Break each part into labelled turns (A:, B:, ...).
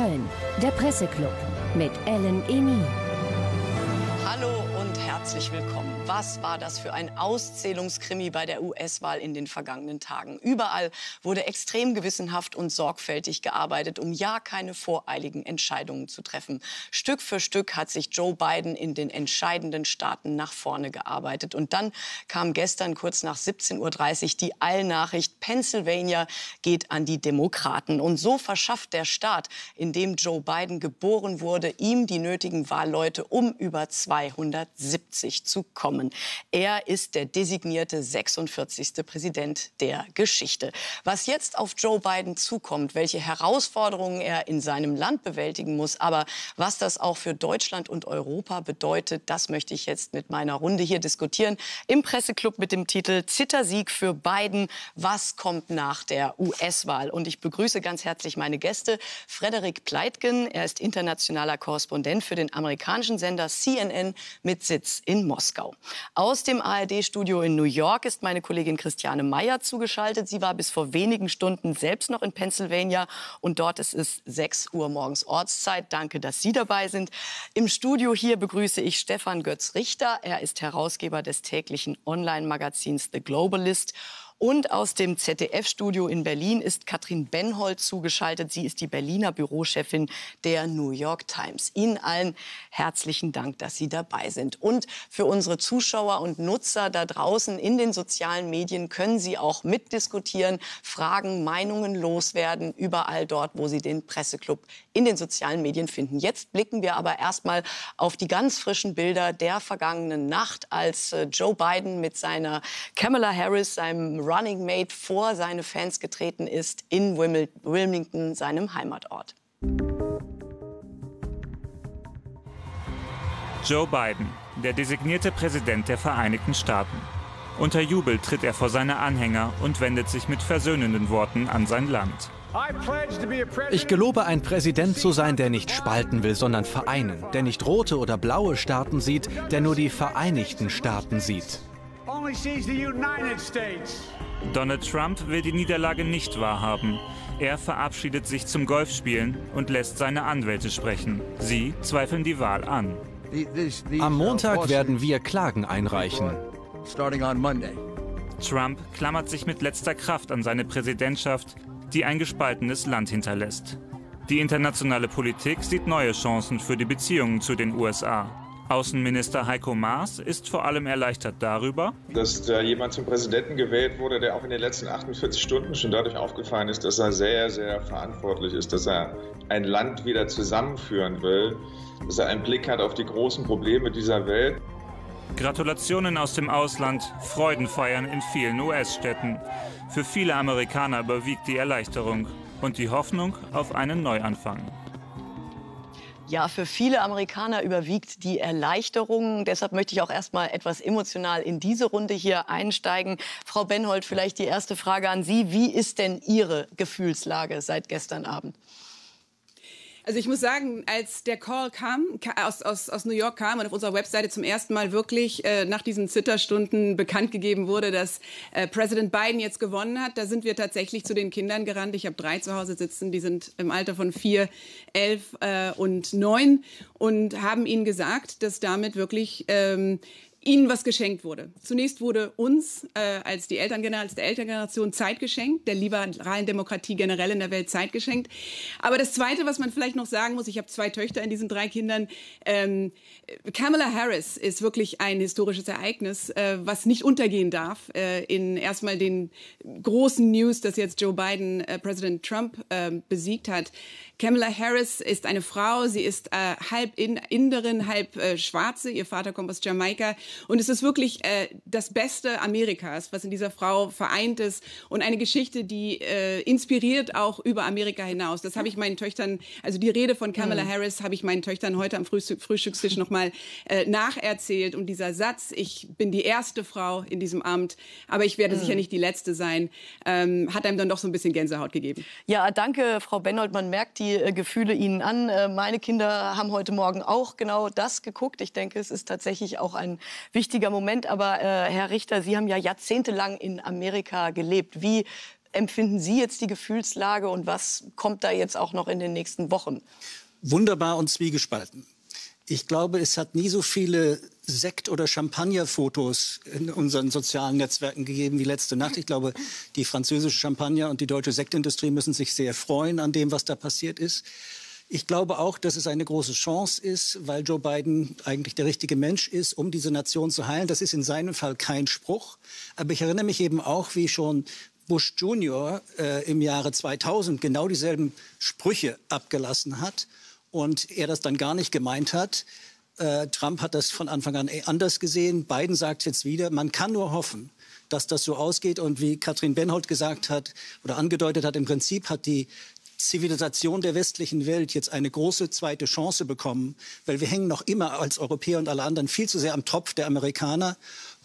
A: Köln, der Presseclub mit Ellen Eni.
B: Hallo herzlich willkommen. Was war das für ein Auszählungskrimi bei der US-Wahl in den vergangenen Tagen? Überall wurde extrem gewissenhaft und sorgfältig gearbeitet, um ja keine voreiligen Entscheidungen zu treffen. Stück für Stück hat sich Joe Biden in den entscheidenden Staaten nach vorne gearbeitet. Und dann kam gestern kurz nach 17.30 Uhr die Eilnachricht, Pennsylvania geht an die Demokraten. Und so verschafft der Staat, in dem Joe Biden geboren wurde, ihm die nötigen Wahlleute, um über 270 zu kommen. Er ist der designierte 46. Präsident der Geschichte. Was jetzt auf Joe Biden zukommt, welche Herausforderungen er in seinem Land bewältigen muss, aber was das auch für Deutschland und Europa bedeutet, das möchte ich jetzt mit meiner Runde hier diskutieren. Im Presseclub mit dem Titel Zittersieg für Biden. Was kommt nach der US-Wahl? Und ich begrüße ganz herzlich meine Gäste. Frederik Pleitgen, er ist internationaler Korrespondent für den amerikanischen Sender CNN mit Sitz in Moskau. Aus dem ARD-Studio in New York ist meine Kollegin Christiane Meyer zugeschaltet. Sie war bis vor wenigen Stunden selbst noch in Pennsylvania und dort ist es 6 Uhr morgens Ortszeit. Danke, dass Sie dabei sind. Im Studio hier begrüße ich Stefan Götz-Richter. Er ist Herausgeber des täglichen Online-Magazins The Globalist und aus dem ZDF-Studio in Berlin ist Katrin Benhold zugeschaltet. Sie ist die Berliner Bürochefin der New York Times. Ihnen allen herzlichen Dank, dass Sie dabei sind. Und für unsere Zuschauer und Nutzer da draußen in den sozialen Medien können Sie auch mitdiskutieren, Fragen, Meinungen loswerden, überall dort, wo Sie den Presseclub in den sozialen Medien finden. Jetzt blicken wir aber erstmal auf die ganz frischen Bilder der vergangenen Nacht, als äh, Joe Biden mit seiner Kamala Harris, seinem Running Mate vor seine Fans getreten ist in Wilmington, seinem Heimatort.
C: Joe Biden, der designierte Präsident der Vereinigten Staaten. Unter Jubel tritt er vor seine Anhänger und wendet sich mit versöhnenden Worten an sein Land.
D: Ich gelobe, ein Präsident zu sein, der nicht spalten will, sondern vereinen, der nicht rote oder blaue Staaten sieht, der nur die Vereinigten Staaten sieht.
C: Donald Trump will die Niederlage nicht wahrhaben. Er verabschiedet sich zum Golfspielen und lässt seine Anwälte sprechen. Sie zweifeln die Wahl an.
D: Am Montag werden wir Klagen einreichen.
C: Trump klammert sich mit letzter Kraft an seine Präsidentschaft, die ein gespaltenes Land hinterlässt. Die internationale Politik sieht neue Chancen für die Beziehungen zu den USA. Außenminister Heiko Maas ist vor allem erleichtert darüber,
E: dass da jemand zum Präsidenten gewählt wurde, der auch in den letzten 48 Stunden schon dadurch aufgefallen ist, dass er sehr, sehr verantwortlich ist, dass er ein Land wieder zusammenführen will, dass er einen Blick hat auf die großen Probleme dieser Welt.
C: Gratulationen aus dem Ausland, Freudenfeiern in vielen US-Städten. Für viele Amerikaner überwiegt die Erleichterung und die Hoffnung auf einen Neuanfang.
B: Ja, für viele Amerikaner überwiegt die Erleichterung. Deshalb möchte ich auch erst mal etwas emotional in diese Runde hier einsteigen. Frau Benhold, vielleicht die erste Frage an Sie. Wie ist denn Ihre Gefühlslage seit gestern Abend?
F: Also ich muss sagen, als der Call kam, aus, aus, aus New York kam und auf unserer Webseite zum ersten Mal wirklich äh, nach diesen Zitterstunden bekannt gegeben wurde, dass äh, Präsident Biden jetzt gewonnen hat, da sind wir tatsächlich zu den Kindern gerannt. Ich habe drei zu Hause sitzen, die sind im Alter von vier, elf äh, und neun und haben ihnen gesagt, dass damit wirklich ähm, ihnen was geschenkt wurde. Zunächst wurde uns äh, als die Elterngeneration, als der Elterngeneration Zeit geschenkt, der liberalen Demokratie generell in der Welt Zeit geschenkt. Aber das Zweite, was man vielleicht noch sagen muss, ich habe zwei Töchter in diesen drei Kindern. Ähm, Kamala Harris ist wirklich ein historisches Ereignis, äh, was nicht untergehen darf äh, in erstmal den großen News, dass jetzt Joe Biden äh, Präsident Trump äh, besiegt hat. Kamala Harris ist eine Frau, sie ist äh, halb Inderin, halb äh, Schwarze, ihr Vater kommt aus Jamaika und es ist wirklich äh, das Beste Amerikas, was in dieser Frau vereint ist und eine Geschichte, die äh, inspiriert auch über Amerika hinaus. Das habe ich meinen Töchtern, also die Rede von Kamala mhm. Harris habe ich meinen Töchtern heute am Frühstück, Frühstückstisch nochmal äh, nacherzählt und dieser Satz, ich bin die erste Frau in diesem Amt, aber ich werde mhm. sicher nicht die letzte sein, ähm, hat einem dann doch so ein bisschen Gänsehaut gegeben.
B: Ja, danke, Frau Bennold. Man merkt die äh, Gefühle Ihnen an. Äh, meine Kinder haben heute Morgen auch genau das geguckt. Ich denke, es ist tatsächlich auch ein wichtiger Moment. Aber äh, Herr Richter, Sie haben ja jahrzehntelang in Amerika gelebt. Wie empfinden Sie jetzt die Gefühlslage und was kommt da jetzt auch noch in den nächsten Wochen?
G: Wunderbar und zwiegespalten. Ich glaube, es hat nie so viele Sekt- oder Champagnerfotos in unseren sozialen Netzwerken gegeben wie letzte Nacht. Ich glaube, die französische Champagner und die deutsche Sektindustrie müssen sich sehr freuen an dem, was da passiert ist. Ich glaube auch, dass es eine große Chance ist, weil Joe Biden eigentlich der richtige Mensch ist, um diese Nation zu heilen. Das ist in seinem Fall kein Spruch. Aber ich erinnere mich eben auch, wie schon Bush Junior äh, im Jahre 2000 genau dieselben Sprüche abgelassen hat und er das dann gar nicht gemeint hat. Äh, Trump hat das von Anfang an anders gesehen. Biden sagt jetzt wieder, man kann nur hoffen, dass das so ausgeht. Und wie Katrin Benhold gesagt hat oder angedeutet hat, im Prinzip hat die Zivilisation der westlichen Welt jetzt eine große zweite Chance bekommen, weil wir hängen noch immer als Europäer und alle anderen viel zu sehr am Tropf der Amerikaner.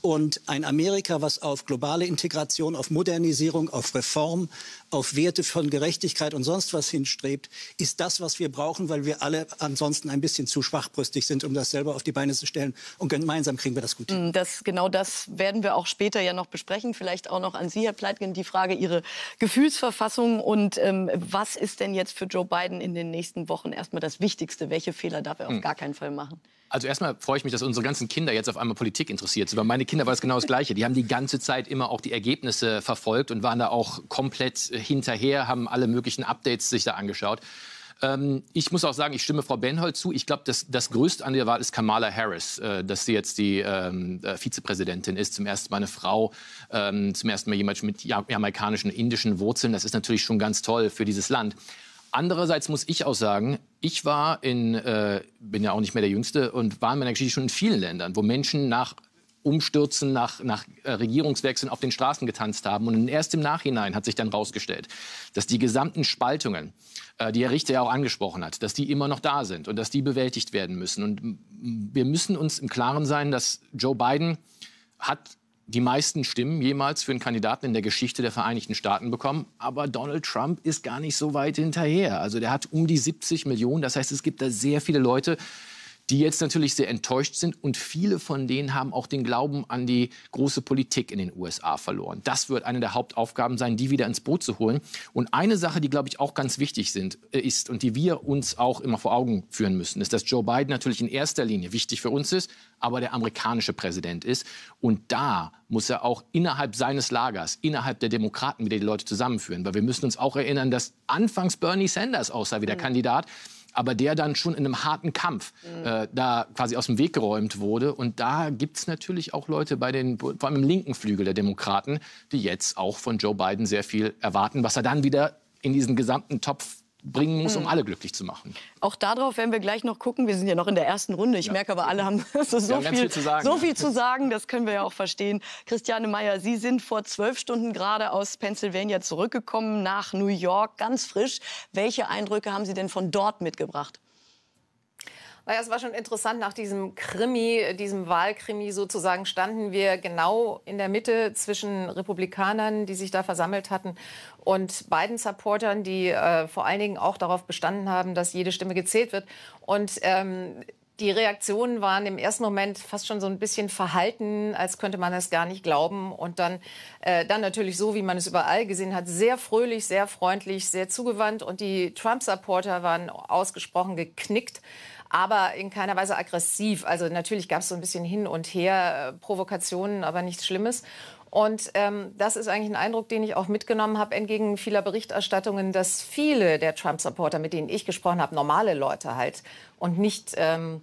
G: Und ein Amerika, was auf globale Integration, auf Modernisierung, auf Reform, auf Werte von Gerechtigkeit und sonst was hinstrebt, ist das, was wir brauchen, weil wir alle ansonsten ein bisschen zu schwachbrüstig sind, um das selber auf die Beine zu stellen. Und gemeinsam kriegen wir das gut hin.
B: Mm, das, genau das werden wir auch später ja noch besprechen. Vielleicht auch noch an Sie, Herr Pleitgen, die Frage Ihre Gefühlsverfassung und ähm, was ist denn jetzt für Joe Biden in den nächsten Wochen erstmal das Wichtigste? Welche Fehler darf er auf hm. gar keinen Fall machen?
H: Also erstmal freue ich mich, dass unsere ganzen Kinder jetzt auf einmal Politik interessiert sind. Bei meine Kinder war es genau das Gleiche. Die haben die ganze Zeit immer auch die Ergebnisse verfolgt und waren da auch komplett hinterher, haben alle möglichen Updates sich da angeschaut. Ähm, ich muss auch sagen, ich stimme Frau Benhold zu. Ich glaube, das, das Größte an der Wahl ist Kamala Harris, äh, dass sie jetzt die ähm, äh, Vizepräsidentin ist. Zum ersten Mal eine Frau, ähm, zum ersten Mal jemand mit jamaikanischen, indischen Wurzeln. Das ist natürlich schon ganz toll für dieses Land. Andererseits muss ich auch sagen, ich war in, äh, bin ja auch nicht mehr der Jüngste und war in meiner Geschichte schon in vielen Ländern, wo Menschen nach Umstürzen, nach, nach äh, Regierungswechseln auf den Straßen getanzt haben. Und erst im Nachhinein hat sich dann herausgestellt, dass die gesamten Spaltungen, äh, die Herr Richter ja auch angesprochen hat, dass die immer noch da sind und dass die bewältigt werden müssen. Und wir müssen uns im Klaren sein, dass Joe Biden hat die meisten Stimmen jemals für einen Kandidaten in der Geschichte der Vereinigten Staaten bekommen. Aber Donald Trump ist gar nicht so weit hinterher. Also der hat um die 70 Millionen. Das heißt, es gibt da sehr viele Leute, die jetzt natürlich sehr enttäuscht sind. Und viele von denen haben auch den Glauben an die große Politik in den USA verloren. Das wird eine der Hauptaufgaben sein, die wieder ins Boot zu holen. Und eine Sache, die, glaube ich, auch ganz wichtig sind, äh, ist und die wir uns auch immer vor Augen führen müssen, ist, dass Joe Biden natürlich in erster Linie wichtig für uns ist, aber der amerikanische Präsident ist. Und da muss er auch innerhalb seines Lagers, innerhalb der Demokraten wieder die Leute zusammenführen. Weil wir müssen uns auch erinnern, dass anfangs Bernie Sanders aussah wie der mhm. Kandidat aber der dann schon in einem harten Kampf mhm. äh, da quasi aus dem Weg geräumt wurde. Und da gibt es natürlich auch Leute bei den, vor allem im linken Flügel der Demokraten, die jetzt auch von Joe Biden sehr viel erwarten, was er dann wieder in diesen gesamten Topf bringen muss, um hm. alle glücklich zu machen.
B: Auch darauf werden wir gleich noch gucken. Wir sind ja noch in der ersten Runde. Ich ja. merke aber, alle haben so, so, viel, viel, zu sagen, so viel zu sagen. Das können wir ja auch verstehen. Christiane Meyer, Sie sind vor zwölf Stunden gerade aus Pennsylvania zurückgekommen nach New York, ganz frisch. Welche Eindrücke haben Sie denn von dort mitgebracht?
I: Naja, es war schon interessant, nach diesem Krimi, diesem Wahlkrimi sozusagen, standen wir genau in der Mitte zwischen Republikanern, die sich da versammelt hatten, und beiden Supportern, die äh, vor allen Dingen auch darauf bestanden haben, dass jede Stimme gezählt wird. Und ähm, die Reaktionen waren im ersten Moment fast schon so ein bisschen verhalten, als könnte man es gar nicht glauben. Und dann, äh, dann natürlich so, wie man es überall gesehen hat, sehr fröhlich, sehr freundlich, sehr zugewandt. Und die Trump-Supporter waren ausgesprochen geknickt aber in keiner Weise aggressiv. Also natürlich gab es so ein bisschen hin und her äh, Provokationen, aber nichts Schlimmes. Und ähm, das ist eigentlich ein Eindruck, den ich auch mitgenommen habe, entgegen vieler Berichterstattungen, dass viele der Trump-Supporter, mit denen ich gesprochen habe, normale Leute halt und nicht ähm,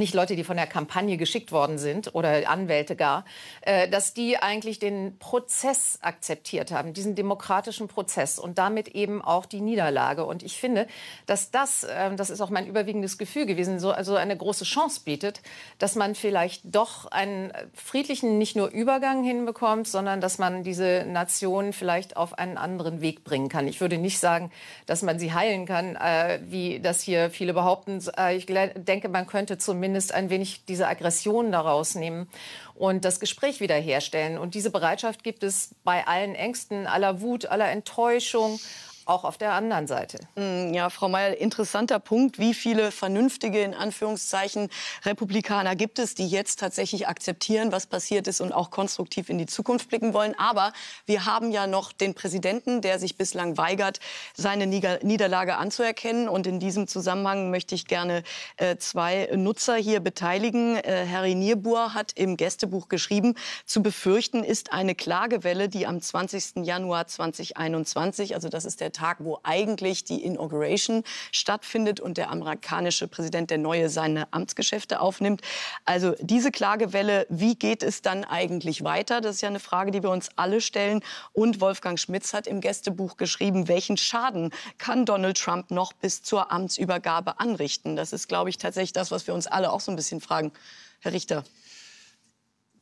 I: nicht Leute, die von der Kampagne geschickt worden sind oder Anwälte gar, äh, dass die eigentlich den Prozess akzeptiert haben, diesen demokratischen Prozess und damit eben auch die Niederlage. Und ich finde, dass das, äh, das ist auch mein überwiegendes Gefühl gewesen, so also eine große Chance bietet, dass man vielleicht doch einen friedlichen nicht nur Übergang hinbekommt, sondern dass man diese Nation vielleicht auf einen anderen Weg bringen kann. Ich würde nicht sagen, dass man sie heilen kann, äh, wie das hier viele behaupten. Äh, ich denke, man könnte zum zumindest ein wenig diese Aggression daraus nehmen und das Gespräch wiederherstellen. Und diese Bereitschaft gibt es bei allen Ängsten, aller Wut, aller Enttäuschung, auch auf der anderen Seite.
B: Mm, ja, Frau Mayer, interessanter Punkt. Wie viele vernünftige, in Anführungszeichen, Republikaner gibt es, die jetzt tatsächlich akzeptieren, was passiert ist und auch konstruktiv in die Zukunft blicken wollen? Aber wir haben ja noch den Präsidenten, der sich bislang weigert, seine Niederlage anzuerkennen. Und in diesem Zusammenhang möchte ich gerne äh, zwei Nutzer hier beteiligen. Äh, Harry Niebuhr hat im Gästebuch geschrieben, zu befürchten ist eine Klagewelle, die am 20. Januar 2021, also das ist der Tag, wo eigentlich die Inauguration stattfindet und der amerikanische Präsident, der neue, seine Amtsgeschäfte aufnimmt. Also diese Klagewelle, wie geht es dann eigentlich weiter? Das ist ja eine Frage, die wir uns alle stellen. Und Wolfgang Schmitz hat im Gästebuch geschrieben, welchen Schaden kann Donald Trump noch bis zur Amtsübergabe anrichten? Das ist, glaube ich, tatsächlich das, was wir uns alle auch so ein bisschen fragen. Herr Richter.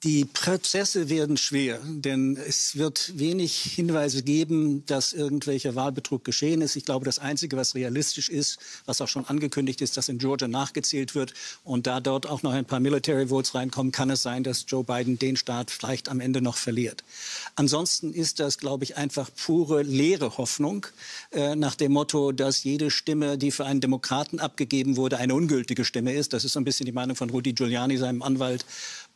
G: Die Prozesse werden schwer, denn es wird wenig Hinweise geben, dass irgendwelcher Wahlbetrug geschehen ist. Ich glaube, das Einzige, was realistisch ist, was auch schon angekündigt ist, dass in Georgia nachgezählt wird und da dort auch noch ein paar Military Votes reinkommen, kann es sein, dass Joe Biden den Staat vielleicht am Ende noch verliert. Ansonsten ist das, glaube ich, einfach pure leere Hoffnung äh, nach dem Motto, dass jede Stimme, die für einen Demokraten abgegeben wurde, eine ungültige Stimme ist. Das ist so ein bisschen die Meinung von Rudy Giuliani, seinem Anwalt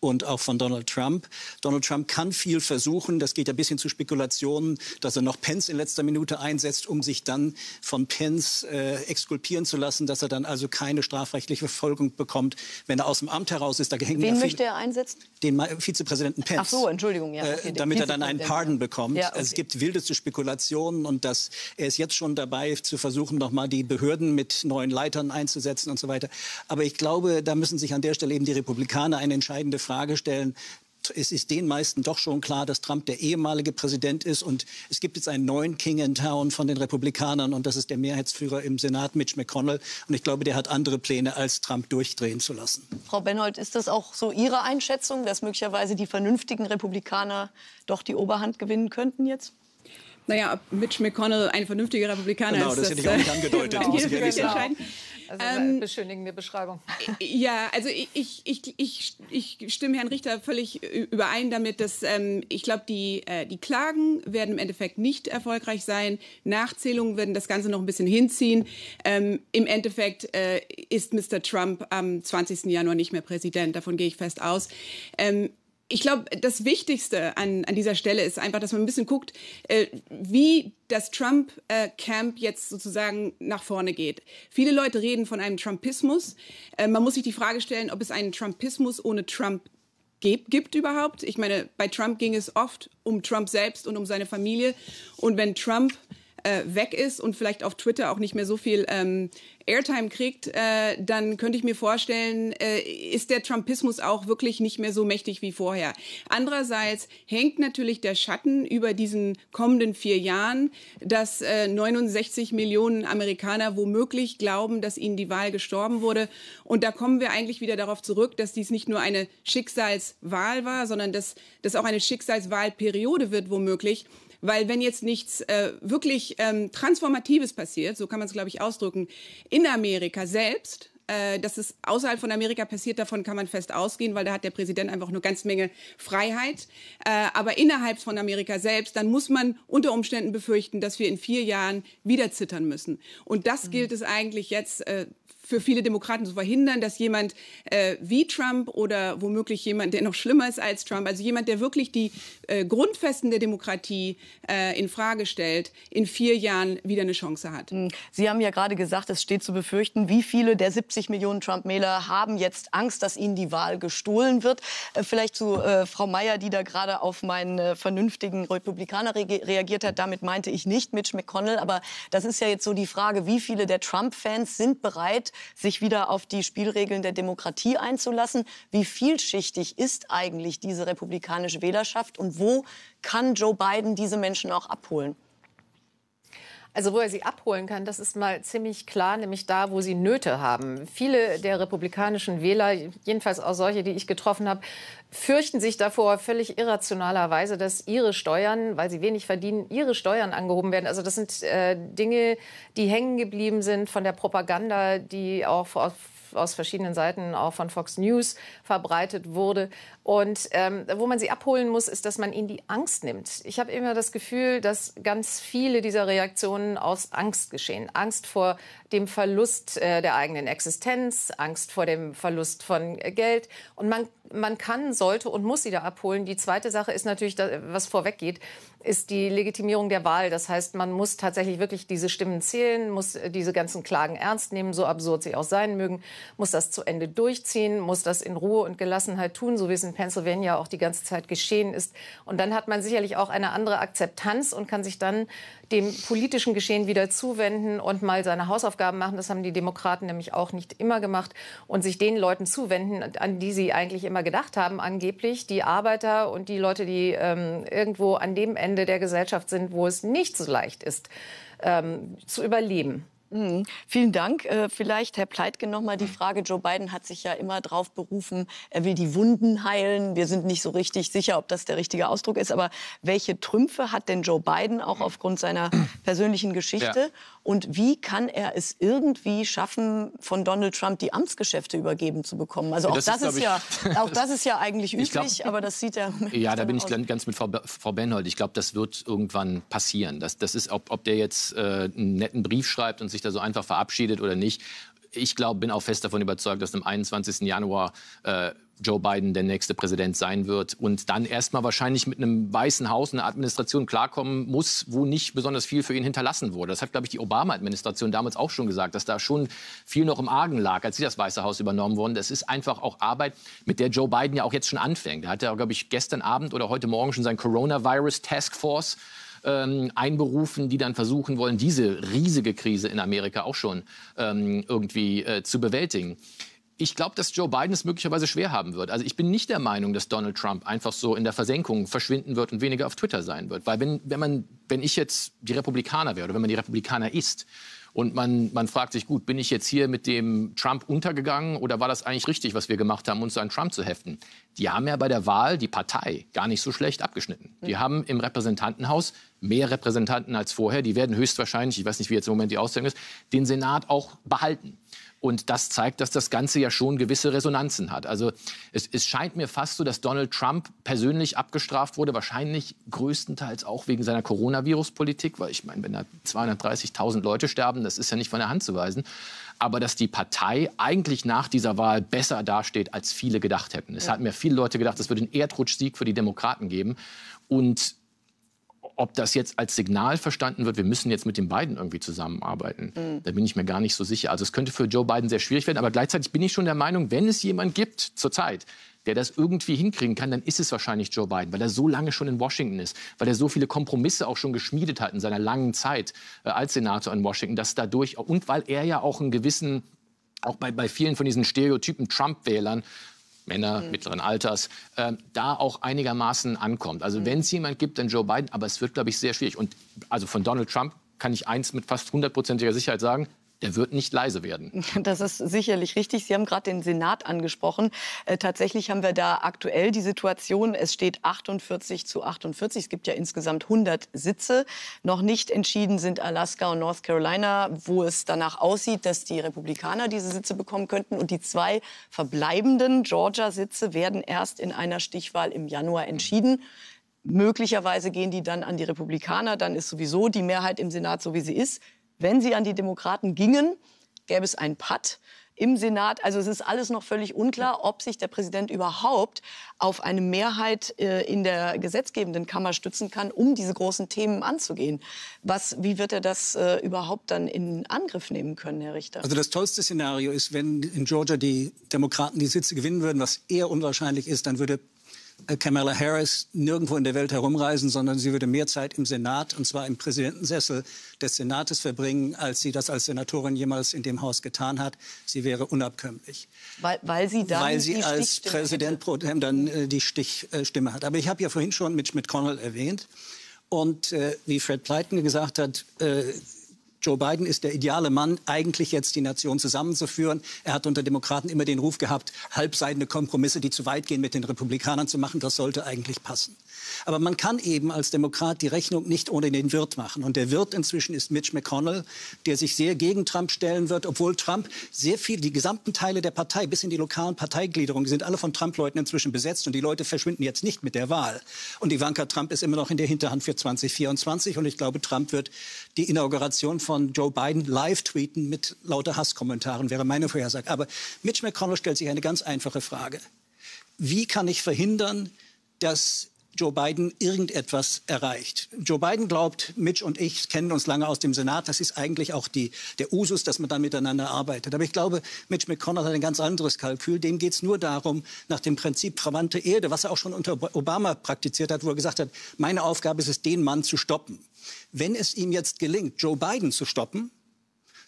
G: und auch von Donald Trump. Donald Trump kann viel versuchen. Das geht ein bisschen zu Spekulationen, dass er noch Pence in letzter Minute einsetzt, um sich dann von Pence äh, exkulpieren zu lassen, dass er dann also keine strafrechtliche Verfolgung bekommt, wenn er aus dem Amt heraus ist.
B: Da Wen ja möchte er einsetzen?
G: Den Vizepräsidenten Pence.
B: Ach so, Entschuldigung. Ja,
G: äh, okay, äh, damit er dann einen Pardon bekommt. Ja, okay. also es gibt wildeste Spekulationen und dass er ist jetzt schon dabei zu versuchen, noch mal die Behörden mit neuen Leitern einzusetzen und so weiter. Aber ich glaube, da müssen sich an der Stelle eben die Republikaner eine entscheidende Frage Frage stellen, es ist den meisten doch schon klar, dass Trump der ehemalige Präsident ist. Und es gibt jetzt einen neuen King in Town von den Republikanern. Und das ist der Mehrheitsführer im Senat, Mitch McConnell. Und ich glaube, der hat andere Pläne, als Trump durchdrehen zu lassen.
B: Frau Benhold, ist das auch so Ihre Einschätzung, dass möglicherweise die vernünftigen Republikaner doch die Oberhand gewinnen könnten jetzt?
F: Naja, ob Mitch McConnell ein vernünftiger Republikaner
G: genau,
F: ist.
G: Genau, das hätte ich auch nicht angedeutet.
I: genau. muss ich ehrlich sagen. Also ähm, beschönigende Beschreibung.
F: Ja, also ich, ich, ich, ich stimme Herrn Richter völlig überein damit, dass ähm, ich glaube, die, äh, die Klagen werden im Endeffekt nicht erfolgreich sein. Nachzählungen werden das Ganze noch ein bisschen hinziehen. Ähm, Im Endeffekt äh, ist Mr. Trump am 20. Januar nicht mehr Präsident. Davon gehe ich fest aus. Ähm, ich glaube, das Wichtigste an, an dieser Stelle ist einfach, dass man ein bisschen guckt, äh, wie das Trump-Camp äh, jetzt sozusagen nach vorne geht. Viele Leute reden von einem Trumpismus. Äh, man muss sich die Frage stellen, ob es einen Trumpismus ohne Trump gibt, gibt überhaupt. Ich meine, bei Trump ging es oft um Trump selbst und um seine Familie. Und wenn Trump äh, weg ist und vielleicht auf Twitter auch nicht mehr so viel ähm, Airtime kriegt, äh, dann könnte ich mir vorstellen, äh, ist der Trumpismus auch wirklich nicht mehr so mächtig wie vorher. Andererseits hängt natürlich der Schatten über diesen kommenden vier Jahren, dass äh, 69 Millionen Amerikaner womöglich glauben, dass ihnen die Wahl gestorben wurde. Und da kommen wir eigentlich wieder darauf zurück, dass dies nicht nur eine Schicksalswahl war, sondern dass das auch eine Schicksalswahlperiode wird womöglich. Weil wenn jetzt nichts äh, wirklich ähm, Transformatives passiert, so kann man es, glaube ich, ausdrücken, in Amerika selbst, äh, dass es außerhalb von Amerika passiert, davon kann man fest ausgehen, weil da hat der Präsident einfach eine ganz Menge Freiheit. Äh, aber innerhalb von Amerika selbst, dann muss man unter Umständen befürchten, dass wir in vier Jahren wieder zittern müssen. Und das mhm. gilt es eigentlich jetzt äh, für viele Demokraten zu verhindern, dass jemand äh, wie Trump oder womöglich jemand, der noch schlimmer ist als Trump, also jemand, der wirklich die äh, Grundfesten der Demokratie äh, in Frage stellt, in vier Jahren wieder eine Chance hat. Hm.
B: Sie haben ja gerade gesagt, es steht zu befürchten, wie viele der 70 Millionen Trump-Wähler haben jetzt Angst, dass ihnen die Wahl gestohlen wird. Äh, vielleicht zu äh, Frau Mayer, die da gerade auf meinen äh, vernünftigen Republikaner re reagiert hat. Damit meinte ich nicht Mitch McConnell, aber das ist ja jetzt so die Frage, wie viele der Trump-Fans sind bereit, sich wieder auf die Spielregeln der Demokratie einzulassen. Wie vielschichtig ist eigentlich diese republikanische Wählerschaft und wo kann Joe Biden diese Menschen auch abholen?
I: Also wo er sie abholen kann, das ist mal ziemlich klar, nämlich da, wo sie Nöte haben. Viele der republikanischen Wähler, jedenfalls auch solche, die ich getroffen habe, fürchten sich davor völlig irrationalerweise, dass ihre Steuern, weil sie wenig verdienen, ihre Steuern angehoben werden. Also das sind äh, Dinge, die hängen geblieben sind von der Propaganda, die auch aus verschiedenen Seiten, auch von Fox News, verbreitet wurde. Und ähm, wo man sie abholen muss, ist, dass man ihnen die Angst nimmt. Ich habe immer das Gefühl, dass ganz viele dieser Reaktionen aus Angst geschehen. Angst vor dem Verlust äh, der eigenen Existenz, Angst vor dem Verlust von äh, Geld. Und man, man kann, sollte und muss sie da abholen. Die zweite Sache ist natürlich, was vorweggeht, ist die Legitimierung der Wahl. Das heißt, man muss tatsächlich wirklich diese Stimmen zählen, muss äh, diese ganzen Klagen ernst nehmen, so absurd sie auch sein mögen, muss das zu Ende durchziehen, muss das in Ruhe und Gelassenheit tun, so wie es in Pennsylvania auch die ganze Zeit geschehen ist. Und dann hat man sicherlich auch eine andere Akzeptanz und kann sich dann dem politischen Geschehen wieder zuwenden und mal seine Hausaufgaben machen. Das haben die Demokraten nämlich auch nicht immer gemacht und sich den Leuten zuwenden, an die sie eigentlich immer gedacht haben, angeblich die Arbeiter und die Leute, die ähm, irgendwo an dem Ende der Gesellschaft sind, wo es nicht so leicht ist, ähm, zu überleben.
B: Mhm. Vielen Dank. Äh, vielleicht, Herr Pleitgen, noch mal die Frage. Joe Biden hat sich ja immer darauf berufen, er will die Wunden heilen. Wir sind nicht so richtig sicher, ob das der richtige Ausdruck ist. Aber welche Trümpfe hat denn Joe Biden auch aufgrund seiner persönlichen Geschichte? Ja. Und wie kann er es irgendwie schaffen, von Donald Trump die Amtsgeschäfte übergeben zu bekommen? Also auch das, das ist, ist ja, auch das ist ja eigentlich üblich, glaub, aber das sieht ja.
H: Ja, da bin ich aus. ganz mit Frau, Frau Benhold. Ich glaube, das wird irgendwann passieren. Das, das ist, ob, ob der jetzt äh, einen netten Brief schreibt und sich da so einfach verabschiedet oder nicht. Ich glaube, bin auch fest davon überzeugt, dass am 21. Januar äh, Joe Biden der nächste Präsident sein wird und dann erstmal wahrscheinlich mit einem weißen Haus, einer Administration klarkommen muss, wo nicht besonders viel für ihn hinterlassen wurde. Das hat, glaube ich, die Obama-Administration damals auch schon gesagt, dass da schon viel noch im Argen lag, als sie das Weiße Haus übernommen wurden. Das ist einfach auch Arbeit, mit der Joe Biden ja auch jetzt schon anfängt. Er hat ja, glaube ich, gestern Abend oder heute Morgen schon sein Coronavirus Task Force ähm, einberufen, die dann versuchen wollen, diese riesige Krise in Amerika auch schon ähm, irgendwie äh, zu bewältigen ich glaube, dass Joe Biden es möglicherweise schwer haben wird. Also ich bin nicht der Meinung, dass Donald Trump einfach so in der Versenkung verschwinden wird und weniger auf Twitter sein wird. Weil wenn, wenn, man, wenn ich jetzt die Republikaner wäre oder wenn man die Republikaner ist und man, man fragt sich, gut, bin ich jetzt hier mit dem Trump untergegangen oder war das eigentlich richtig, was wir gemacht haben, uns an Trump zu heften? Die haben ja bei der Wahl die Partei gar nicht so schlecht abgeschnitten. Die haben im Repräsentantenhaus mehr Repräsentanten als vorher. Die werden höchstwahrscheinlich, ich weiß nicht, wie jetzt im Moment die Auszählung ist, den Senat auch behalten. Und das zeigt, dass das Ganze ja schon gewisse Resonanzen hat. Also es, es, scheint mir fast so, dass Donald Trump persönlich abgestraft wurde, wahrscheinlich größtenteils auch wegen seiner Coronavirus-Politik, weil ich meine, wenn da 230.000 Leute sterben, das ist ja nicht von der Hand zu weisen. Aber dass die Partei eigentlich nach dieser Wahl besser dasteht, als viele gedacht hätten. Es ja. hatten mir viele Leute gedacht, es würde einen Erdrutschsieg für die Demokraten geben. Und ob das jetzt als Signal verstanden wird, wir müssen jetzt mit den beiden irgendwie zusammenarbeiten, mhm. da bin ich mir gar nicht so sicher. Also es könnte für Joe Biden sehr schwierig werden, aber gleichzeitig bin ich schon der Meinung, wenn es jemand gibt zurzeit, der das irgendwie hinkriegen kann, dann ist es wahrscheinlich Joe Biden, weil er so lange schon in Washington ist, weil er so viele Kompromisse auch schon geschmiedet hat in seiner langen Zeit äh, als Senator in Washington, dass dadurch und weil er ja auch einen gewissen auch bei, bei vielen von diesen Stereotypen Trump-Wählern Männer mhm. mittleren Alters, äh, da auch einigermaßen ankommt. Also mhm. wenn es jemand gibt, dann Joe Biden, aber es wird, glaube ich, sehr schwierig. Und also von Donald Trump kann ich eins mit fast hundertprozentiger Sicherheit sagen, der wird nicht leise werden.
B: Das ist sicherlich richtig. Sie haben gerade den Senat angesprochen. Äh, tatsächlich haben wir da aktuell die Situation, es steht 48 zu 48. Es gibt ja insgesamt 100 Sitze. Noch nicht entschieden sind Alaska und North Carolina, wo es danach aussieht, dass die Republikaner diese Sitze bekommen könnten. Und die zwei verbleibenden Georgia-Sitze werden erst in einer Stichwahl im Januar entschieden. Möglicherweise gehen die dann an die Republikaner. Dann ist sowieso die Mehrheit im Senat so, wie sie ist. Wenn sie an die Demokraten gingen, gäbe es einen Patt im Senat. Also es ist alles noch völlig unklar, ob sich der Präsident überhaupt auf eine Mehrheit äh, in der gesetzgebenden Kammer stützen kann, um diese großen Themen anzugehen. Was, wie wird er das äh, überhaupt dann in Angriff nehmen können, Herr Richter?
G: Also das tollste Szenario ist, wenn in Georgia die Demokraten die Sitze gewinnen würden, was eher unwahrscheinlich ist, dann würde Kamala Harris nirgendwo in der Welt herumreisen, sondern sie würde mehr Zeit im Senat, und zwar im Präsidentensessel des Senates verbringen, als sie das als Senatorin jemals in dem Haus getan hat. Sie wäre unabkömmlich.
B: Weil, weil sie dann
G: Weil sie als Präsident pro tem dann äh, die Stichstimme hat. Aber ich habe ja vorhin schon Mitch McConnell erwähnt. Und äh, wie Fred Pleiten gesagt hat, äh, Joe Biden ist der ideale Mann, eigentlich jetzt die Nation zusammenzuführen. Er hat unter Demokraten immer den Ruf gehabt, halbseitende Kompromisse, die zu weit gehen, mit den Republikanern zu machen. Das sollte eigentlich passen. Aber man kann eben als Demokrat die Rechnung nicht ohne den Wirt machen. Und der Wirt inzwischen ist Mitch McConnell, der sich sehr gegen Trump stellen wird, obwohl Trump sehr viel, die gesamten Teile der Partei bis in die lokalen Parteigliederungen, sind alle von Trump-Leuten inzwischen besetzt und die Leute verschwinden jetzt nicht mit der Wahl. Und Ivanka Trump ist immer noch in der Hinterhand für 2024 und ich glaube, Trump wird die Inauguration von Joe Biden live tweeten mit lauter Hasskommentaren, wäre meine Vorhersage. Aber Mitch McConnell stellt sich eine ganz einfache Frage. Wie kann ich verhindern, dass Joe Biden irgendetwas erreicht. Joe Biden glaubt, Mitch und ich kennen uns lange aus dem Senat. Das ist eigentlich auch die, der Usus, dass man dann miteinander arbeitet. Aber ich glaube, Mitch McConnell hat ein ganz anderes Kalkül. Dem geht es nur darum, nach dem Prinzip verwandte Erde, was er auch schon unter Obama praktiziert hat, wo er gesagt hat, meine Aufgabe ist es, den Mann zu stoppen. Wenn es ihm jetzt gelingt, Joe Biden zu stoppen,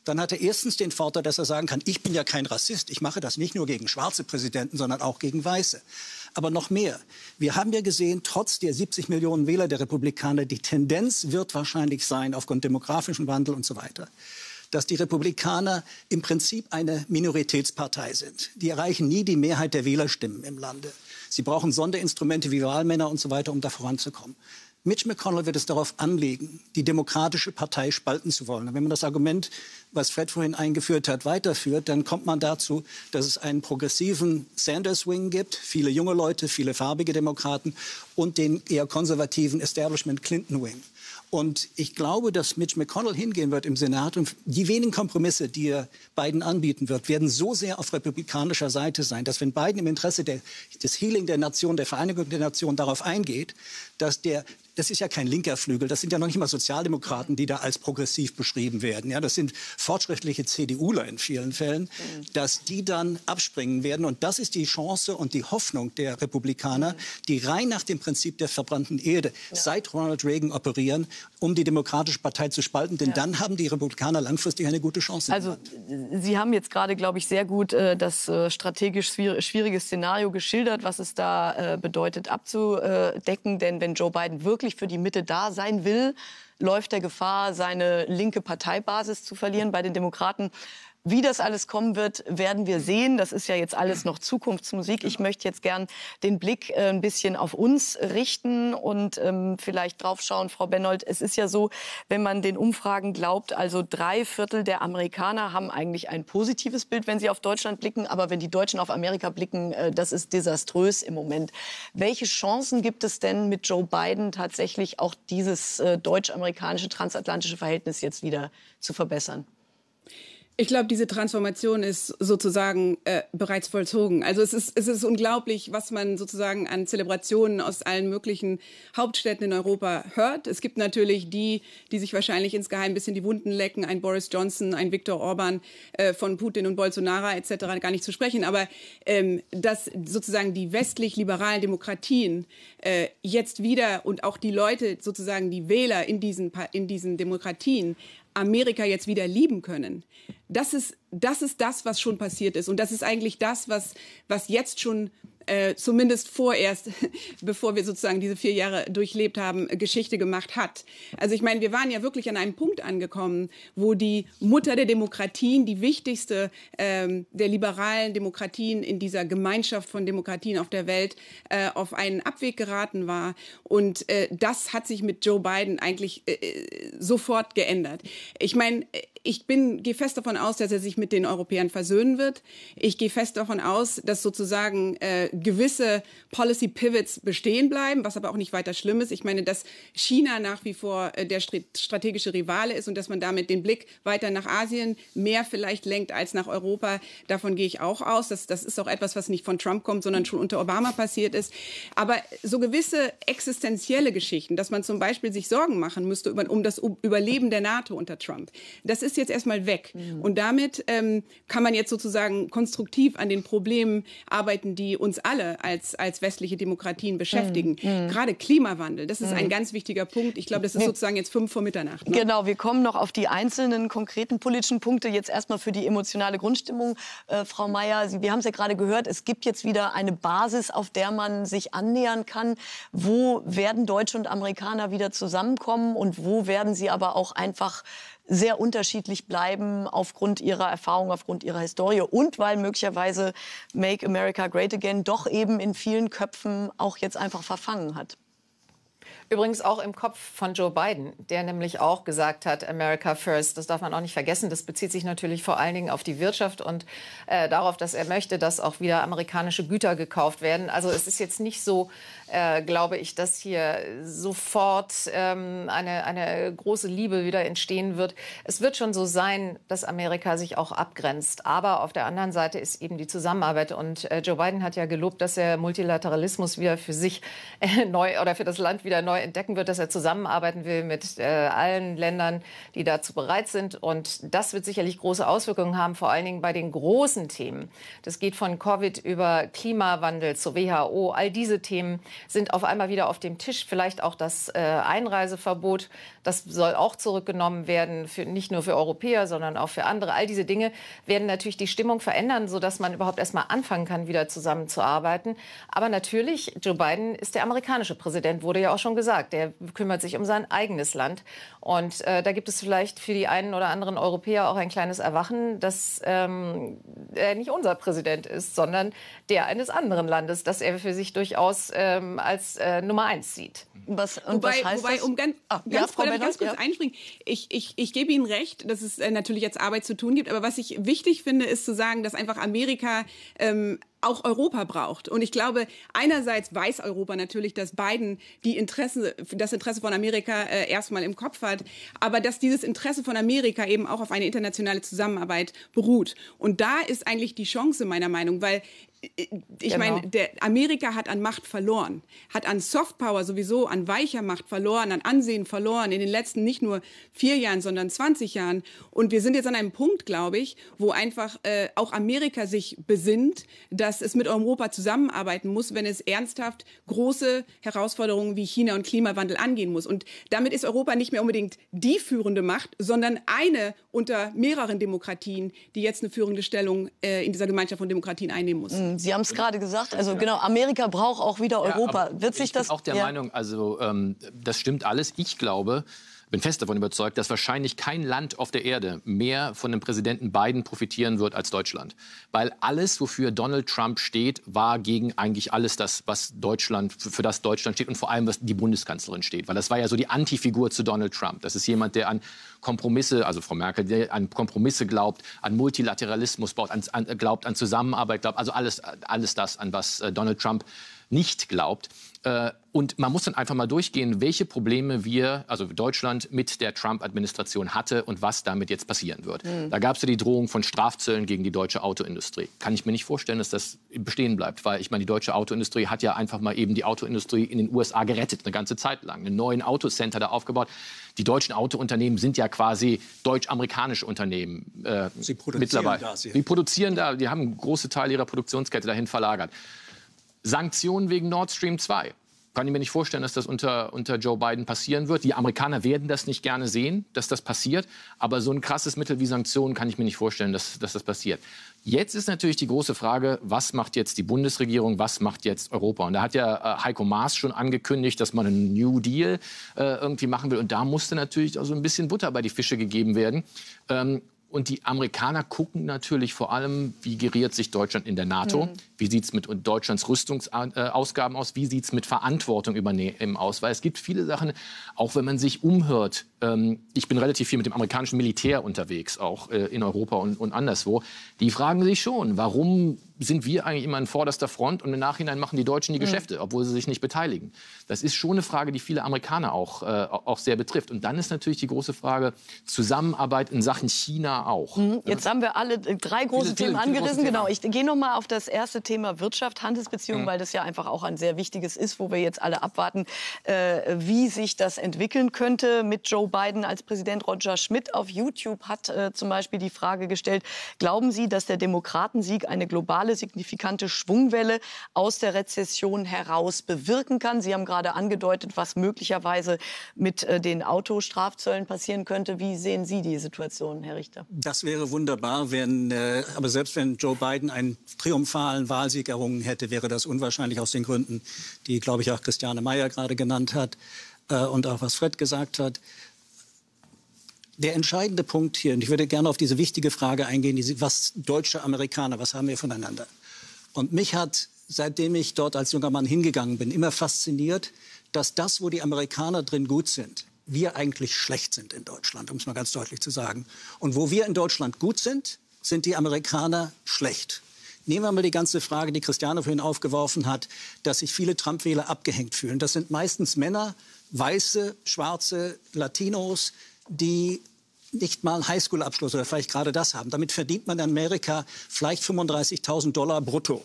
G: dann hat er erstens den Vorteil, dass er sagen kann, ich bin ja kein Rassist, ich mache das nicht nur gegen schwarze Präsidenten, sondern auch gegen Weiße. Aber noch mehr. Wir haben ja gesehen, trotz der 70 Millionen Wähler der Republikaner, die Tendenz wird wahrscheinlich sein, aufgrund demografischen Wandel und so weiter, dass die Republikaner im Prinzip eine Minoritätspartei sind. Die erreichen nie die Mehrheit der Wählerstimmen im Lande. Sie brauchen Sonderinstrumente wie Wahlmänner und so weiter, um da voranzukommen. Mitch McConnell wird es darauf anlegen, die Demokratische Partei spalten zu wollen. Und wenn man das Argument, was Fred vorhin eingeführt hat, weiterführt, dann kommt man dazu, dass es einen progressiven Sanders-Wing gibt, viele junge Leute, viele farbige Demokraten und den eher konservativen Establishment Clinton-Wing. Und ich glaube, dass Mitch McConnell hingehen wird im Senat und die wenigen Kompromisse, die er Biden anbieten wird, werden so sehr auf republikanischer Seite sein, dass wenn Biden im Interesse der, des Healing der Nation, der Vereinigung der Nation darauf eingeht, dass der das ist ja kein linker Flügel, das sind ja noch nicht mal Sozialdemokraten, die da als progressiv beschrieben werden. Ja, das sind fortschrittliche CDUler in vielen Fällen, dass die dann abspringen werden. Und das ist die Chance und die Hoffnung der Republikaner, die rein nach dem Prinzip der verbrannten Erde ja. seit Ronald Reagan operieren, um die Demokratische Partei zu spalten. Denn ja. dann haben die Republikaner langfristig eine gute Chance.
B: Also Sie haben jetzt gerade, glaube ich, sehr gut äh, das äh, strategisch schwierige Szenario geschildert, was es da äh, bedeutet abzudecken. Denn wenn Joe Biden wirklich wirklich für die Mitte da sein will, läuft er Gefahr, seine linke Parteibasis zu verlieren. Bei den Demokraten wie das alles kommen wird, werden wir sehen. Das ist ja jetzt alles noch Zukunftsmusik. Ich möchte jetzt gern den Blick äh, ein bisschen auf uns richten und ähm, vielleicht draufschauen, Frau Bennold. Es ist ja so, wenn man den Umfragen glaubt, also drei Viertel der Amerikaner haben eigentlich ein positives Bild, wenn sie auf Deutschland blicken. Aber wenn die Deutschen auf Amerika blicken, äh, das ist desaströs im Moment. Welche Chancen gibt es denn mit Joe Biden tatsächlich auch dieses äh, deutsch-amerikanische transatlantische Verhältnis jetzt wieder zu verbessern?
F: Ich glaube, diese Transformation ist sozusagen äh, bereits vollzogen. Also es ist, es ist unglaublich, was man sozusagen an Zelebrationen aus allen möglichen Hauptstädten in Europa hört. Es gibt natürlich die, die sich wahrscheinlich insgeheim ein bisschen die Wunden lecken, ein Boris Johnson, ein Viktor Orban äh, von Putin und Bolsonaro etc. gar nicht zu sprechen. Aber ähm, dass sozusagen die westlich-liberalen Demokratien äh, jetzt wieder und auch die Leute, sozusagen die Wähler in diesen, in diesen Demokratien Amerika jetzt wieder lieben können. Das ist, das ist das, was schon passiert ist. Und das ist eigentlich das, was, was jetzt schon äh, zumindest vorerst, bevor wir sozusagen diese vier Jahre durchlebt haben, Geschichte gemacht hat. Also ich meine, wir waren ja wirklich an einem Punkt angekommen, wo die Mutter der Demokratien, die wichtigste ähm, der liberalen Demokratien in dieser Gemeinschaft von Demokratien auf der Welt, äh, auf einen Abweg geraten war. Und äh, das hat sich mit Joe Biden eigentlich äh, äh, sofort geändert. Ich meine, ich bin, gehe fest davon aus, dass er sich mit den Europäern versöhnen wird. Ich gehe fest davon aus, dass sozusagen äh, gewisse Policy Pivots bestehen bleiben, was aber auch nicht weiter schlimm ist. Ich meine, dass China nach wie vor äh, der strategische Rivale ist und dass man damit den Blick weiter nach Asien mehr vielleicht lenkt als nach Europa. Davon gehe ich auch aus. Das, das ist auch etwas, was nicht von Trump kommt, sondern schon unter Obama passiert ist. Aber so gewisse existenzielle Geschichten, dass man zum Beispiel sich Sorgen machen müsste über, um das Überleben der NATO unter Trump, das ist jetzt erstmal weg. Mhm. Und damit ähm, kann man jetzt sozusagen konstruktiv an den Problemen arbeiten, die uns alle als, als westliche Demokratien beschäftigen. Mhm. mhm. Gerade Klimawandel, das ist mhm. ein ganz wichtiger Punkt. Ich glaube, das ist sozusagen jetzt fünf vor Mitternacht.
B: Ne? Genau, wir kommen noch auf die einzelnen konkreten politischen Punkte. Jetzt erstmal für die emotionale Grundstimmung, äh, Frau Mayer. Sie, wir haben es ja gerade gehört, es gibt jetzt wieder eine Basis, auf der man sich annähern kann. Wo werden Deutsche und Amerikaner wieder zusammenkommen und wo werden sie aber auch einfach sehr unterschiedlich bleiben aufgrund ihrer Erfahrung, aufgrund ihrer Historie und weil möglicherweise Make America Great Again doch eben in vielen Köpfen auch jetzt einfach verfangen hat.
I: Übrigens auch im Kopf von Joe Biden, der nämlich auch gesagt hat, America First. Das darf man auch nicht vergessen. Das bezieht sich natürlich vor allen Dingen auf die Wirtschaft und äh, darauf, dass er möchte, dass auch wieder amerikanische Güter gekauft werden. Also es ist jetzt nicht so, äh, glaube ich, dass hier sofort ähm, eine, eine große Liebe wieder entstehen wird. Es wird schon so sein, dass Amerika sich auch abgrenzt. Aber auf der anderen Seite ist eben die Zusammenarbeit. Und äh, Joe Biden hat ja gelobt, dass er Multilateralismus wieder für sich äh, neu oder für das Land wieder neu entdecken wird, dass er zusammenarbeiten will mit äh, allen Ländern, die dazu bereit sind. Und das wird sicherlich große Auswirkungen haben, vor allen Dingen bei den großen Themen. Das geht von Covid über Klimawandel zur WHO. All diese Themen sind auf einmal wieder auf dem Tisch. Vielleicht auch das äh, Einreiseverbot, das soll auch zurückgenommen werden, für, nicht nur für Europäer, sondern auch für andere. All diese Dinge werden natürlich die Stimmung verändern, sodass man überhaupt erst mal anfangen kann, wieder zusammenzuarbeiten. Aber natürlich, Joe Biden ist der amerikanische Präsident, wurde ja auch schon gesagt. Der kümmert sich um sein eigenes Land. Und äh, da gibt es vielleicht für die einen oder anderen Europäer auch ein kleines Erwachen, dass ähm, er nicht unser Präsident ist, sondern der eines anderen Landes, das er für sich durchaus ähm, als äh, Nummer eins sieht.
F: Was, und wobei, was heißt wobei, um ganz, ah, ganz, ja, kurz, ganz kurz ja. einspringen, ich, ich, ich gebe Ihnen recht, dass es äh, natürlich jetzt Arbeit zu tun gibt, aber was ich wichtig finde, ist zu sagen, dass einfach Amerika ähm, auch Europa braucht. Und ich glaube, einerseits weiß Europa natürlich, dass Biden die Interesse, das Interesse von Amerika äh, erstmal im Kopf hat, aber dass dieses Interesse von Amerika eben auch auf eine internationale Zusammenarbeit beruht. Und da ist eigentlich die Chance meiner Meinung, weil ich genau. meine, der Amerika hat an Macht verloren, hat an Softpower sowieso, an weicher Macht verloren, an Ansehen verloren in den letzten nicht nur vier Jahren, sondern 20 Jahren. Und wir sind jetzt an einem Punkt, glaube ich, wo einfach äh, auch Amerika sich besinnt, dass es mit Europa zusammenarbeiten muss, wenn es ernsthaft große Herausforderungen wie China und Klimawandel angehen muss. Und damit ist Europa nicht mehr unbedingt die führende Macht, sondern eine unter mehreren Demokratien, die jetzt eine führende Stellung äh, in dieser Gemeinschaft von Demokratien einnehmen muss. Mhm.
B: Sie haben es gerade gesagt. Also genau, Amerika braucht auch wieder Europa.
H: Ja,
B: Wird sich
H: ich
B: das?
H: Bin auch der ja. Meinung, also ähm, das stimmt alles. Ich glaube, bin fest davon überzeugt, dass wahrscheinlich kein Land auf der Erde mehr von dem Präsidenten Biden profitieren wird als Deutschland. Weil alles, wofür Donald Trump steht, war gegen eigentlich alles das, was Deutschland, für das Deutschland steht und vor allem, was die Bundeskanzlerin steht. Weil das war ja so die Antifigur zu Donald Trump. Das ist jemand, der an Kompromisse, also Frau Merkel, der an Kompromisse glaubt, an Multilateralismus baut, an, an, glaubt an Zusammenarbeit, glaubt, also alles, alles das, an was äh, Donald Trump nicht glaubt. Äh, und man muss dann einfach mal durchgehen, welche Probleme wir, also Deutschland, mit der Trump-Administration hatte und was damit jetzt passieren wird. Mhm. Da gab es ja die Drohung von Strafzöllen gegen die deutsche Autoindustrie. Kann ich mir nicht vorstellen, dass das bestehen bleibt, weil ich meine, die deutsche Autoindustrie hat ja einfach mal eben die Autoindustrie in den USA gerettet, eine ganze Zeit lang, einen neuen Autocenter da aufgebaut. Die deutschen Autounternehmen sind ja quasi deutsch-amerikanische Unternehmen
G: äh, Sie produzieren
H: mittlerweile. Da, Sie, Sie produzieren da, die haben große Teile ihrer Produktionskette dahin verlagert. Sanktionen wegen Nord Stream 2 kann ich mir nicht vorstellen, dass das unter, unter Joe Biden passieren wird. Die Amerikaner werden das nicht gerne sehen, dass das passiert. Aber so ein krasses Mittel wie Sanktionen kann ich mir nicht vorstellen, dass, dass das passiert. Jetzt ist natürlich die große Frage, was macht jetzt die Bundesregierung, was macht jetzt Europa? Und da hat ja äh, Heiko Maas schon angekündigt, dass man einen New Deal äh, irgendwie machen will. Und da musste natürlich auch so ein bisschen Butter bei die Fische gegeben werden. Ähm, und die Amerikaner gucken natürlich vor allem, wie geriert sich Deutschland in der NATO? Mhm. Wie sieht es mit Deutschlands Rüstungsausgaben aus? Wie sieht es mit Verantwortung übernehmen aus? Weil es gibt viele Sachen, auch wenn man sich umhört. Ähm, ich bin relativ viel mit dem amerikanischen Militär unterwegs, auch äh, in Europa und, und anderswo. Die fragen sich schon, warum sind wir eigentlich immer in vorderster Front und im Nachhinein machen die Deutschen die mhm. Geschäfte, obwohl sie sich nicht beteiligen. Das ist schon eine Frage, die viele Amerikaner auch, äh, auch sehr betrifft. Und dann ist natürlich die große Frage Zusammenarbeit in Sachen China auch.
B: Mhm. Jetzt haben wir alle drei große viele, Themen viele, angerissen. Viele genau, ich gehe noch mal auf das erste Thema Wirtschaft, Handelsbeziehungen, mhm. weil das ja einfach auch ein sehr wichtiges ist, wo wir jetzt alle abwarten, äh, wie sich das entwickeln könnte mit Joe Biden als Präsident. Roger Schmidt auf YouTube hat äh, zum Beispiel die Frage gestellt, glauben Sie, dass der Demokratensieg eine globale signifikante Schwungwelle aus der Rezession heraus bewirken kann? Sie haben gerade angedeutet, was möglicherweise mit äh, den Autostrafzöllen passieren könnte. Wie sehen Sie die Situation, Herr Richter?
G: Das wäre wunderbar, wenn, äh, aber selbst wenn Joe Biden einen triumphalen Wahlsieg errungen hätte, wäre das unwahrscheinlich aus den Gründen, die, glaube ich, auch Christiane Mayer gerade genannt hat äh, und auch was Fred gesagt hat. Der entscheidende Punkt hier, und ich würde gerne auf diese wichtige Frage eingehen, die, was deutsche Amerikaner, was haben wir voneinander? Und mich hat, seitdem ich dort als junger Mann hingegangen bin, immer fasziniert, dass das, wo die Amerikaner drin gut sind, wir eigentlich schlecht sind in Deutschland, um es mal ganz deutlich zu sagen. Und wo wir in Deutschland gut sind, sind die Amerikaner schlecht. Nehmen wir mal die ganze Frage, die Christiane vorhin aufgeworfen hat, dass sich viele Trump-Wähler abgehängt fühlen. Das sind meistens Männer, weiße, schwarze, Latinos, die nicht mal einen Highschool-Abschluss oder vielleicht gerade das haben. Damit verdient man in Amerika vielleicht 35.000 Dollar brutto.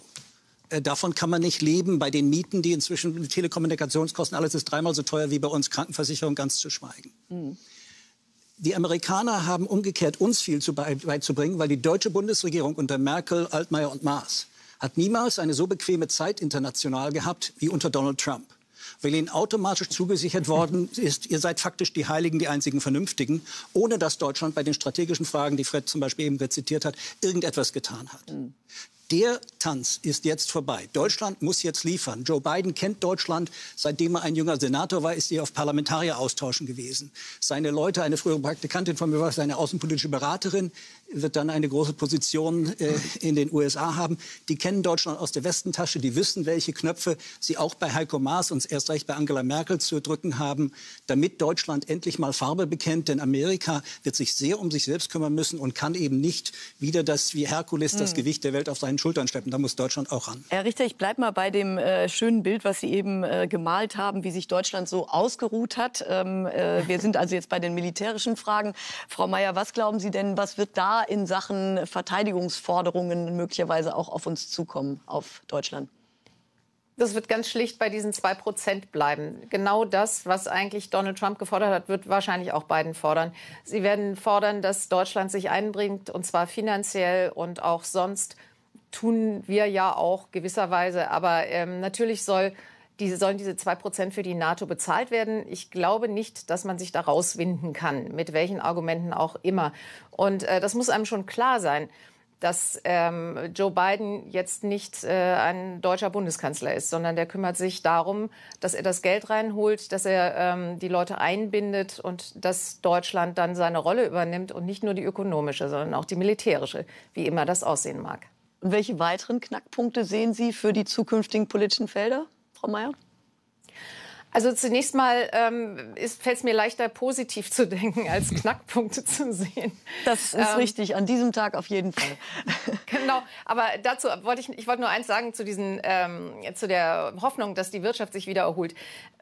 G: Äh, davon kann man nicht leben bei den Mieten, die inzwischen die Telekommunikationskosten, alles ist dreimal so teuer wie bei uns, Krankenversicherung ganz zu schweigen. Mhm. Die Amerikaner haben umgekehrt uns viel zu beizubringen, weil die deutsche Bundesregierung unter Merkel, Altmaier und Maas hat niemals eine so bequeme Zeit international gehabt wie unter Donald Trump weil ihnen automatisch zugesichert worden ist, ihr seid faktisch die Heiligen, die einzigen Vernünftigen, ohne dass Deutschland bei den strategischen Fragen, die Fred zum Beispiel eben rezitiert hat, irgendetwas getan hat. Mhm. Der Tanz ist jetzt vorbei. Deutschland muss jetzt liefern. Joe Biden kennt Deutschland. Seitdem er ein junger Senator war, ist er auf Parlamentarier austauschen gewesen. Seine Leute, eine frühere Praktikantin von mir war seine außenpolitische Beraterin, wird dann eine große Position äh, in den USA haben. Die kennen Deutschland aus der Westentasche. Die wissen, welche Knöpfe sie auch bei Heiko Maas und erst recht bei Angela Merkel zu drücken haben, damit Deutschland endlich mal Farbe bekennt. Denn Amerika wird sich sehr um sich selbst kümmern müssen und kann eben nicht wieder das wie Herkules das hm. Gewicht der Welt auf seinen Schultern schleppen. Da muss Deutschland auch ran.
B: Herr Richter, ich bleibe mal bei dem äh, schönen Bild, was Sie eben äh, gemalt haben, wie sich Deutschland so ausgeruht hat. Ähm, äh, wir sind also jetzt bei den militärischen Fragen. Frau Mayer, was glauben Sie denn, was wird da in Sachen Verteidigungsforderungen möglicherweise auch auf uns zukommen, auf Deutschland?
I: Das wird ganz schlicht bei diesen zwei Prozent bleiben. Genau das, was eigentlich Donald Trump gefordert hat, wird wahrscheinlich auch Biden fordern. Sie werden fordern, dass Deutschland sich einbringt, und zwar finanziell und auch sonst tun wir ja auch gewisserweise. Aber ähm, natürlich soll diese, sollen diese zwei Prozent für die NATO bezahlt werden. Ich glaube nicht, dass man sich da rauswinden kann, mit welchen Argumenten auch immer. Und äh, das muss einem schon klar sein dass ähm, Joe Biden jetzt nicht äh, ein deutscher Bundeskanzler ist, sondern der kümmert sich darum, dass er das Geld reinholt, dass er ähm, die Leute einbindet und dass Deutschland dann seine Rolle übernimmt und nicht nur die ökonomische, sondern auch die militärische, wie immer das aussehen mag.
B: Und welche weiteren Knackpunkte sehen Sie für die zukünftigen politischen Felder, Frau Mayer?
I: Also zunächst mal ähm, fällt es mir leichter, positiv zu denken, als Knackpunkte zu sehen.
B: Das ist ähm, richtig, an diesem Tag auf jeden Fall.
I: genau, aber dazu wollte ich, ich wollte nur eins sagen zu, diesen, ähm, zu der Hoffnung, dass die Wirtschaft sich wieder erholt.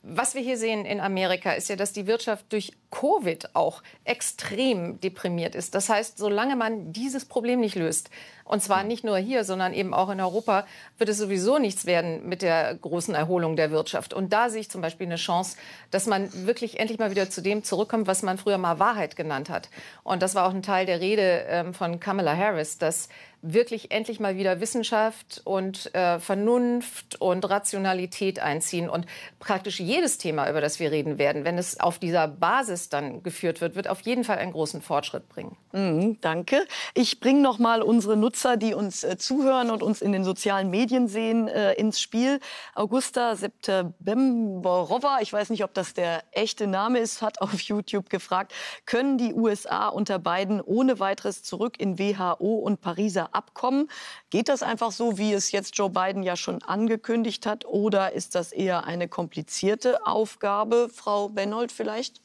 I: Was wir hier sehen in Amerika ist ja, dass die Wirtschaft durch Covid auch extrem deprimiert ist. Das heißt, solange man dieses Problem nicht löst, und zwar nicht nur hier, sondern eben auch in Europa, wird es sowieso nichts werden mit der großen Erholung der Wirtschaft. Und da sehe ich zum Beispiel eine Chance, dass man wirklich endlich mal wieder zu dem zurückkommt, was man früher mal Wahrheit genannt hat. Und das war auch ein Teil der Rede ähm, von Kamala Harris, dass wirklich endlich mal wieder Wissenschaft und äh, Vernunft und Rationalität einziehen. Und praktisch jedes Thema, über das wir reden werden, wenn es auf dieser Basis dann geführt wird, wird auf jeden Fall einen großen Fortschritt bringen.
B: Mhm, danke. Ich bringe noch mal unsere Nutzer, die uns äh, zuhören und uns in den sozialen Medien sehen, äh, ins Spiel. Augusta Septembemborova, ich weiß nicht, ob das der echte Name ist, hat auf YouTube gefragt, können die USA unter Biden ohne weiteres zurück in WHO und Pariser Abkommen. Geht das einfach so, wie es jetzt Joe Biden ja schon angekündigt hat, oder ist das eher eine komplizierte Aufgabe, Frau Bennold vielleicht?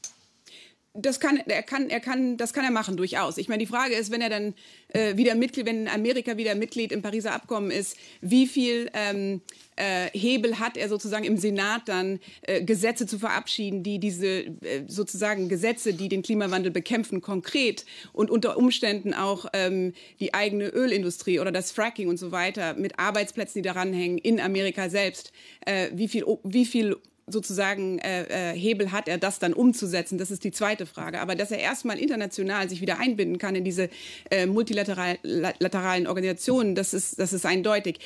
F: Das kann er kann er kann das kann er machen durchaus. Ich meine, die Frage ist, wenn er dann äh, wieder Mitglied, wenn Amerika wieder Mitglied im Pariser Abkommen ist, wie viel ähm, äh, Hebel hat er sozusagen im Senat dann äh, Gesetze zu verabschieden, die diese äh, sozusagen Gesetze, die den Klimawandel bekämpfen, konkret und unter Umständen auch ähm, die eigene Ölindustrie oder das Fracking und so weiter mit Arbeitsplätzen, die daran hängen in Amerika selbst, äh, wie viel wie viel sozusagen äh, äh, Hebel hat er, das dann umzusetzen? Das ist die zweite Frage. Aber dass er erstmal international sich wieder einbinden kann in diese äh, multilateralen Organisationen, das ist, das ist eindeutig.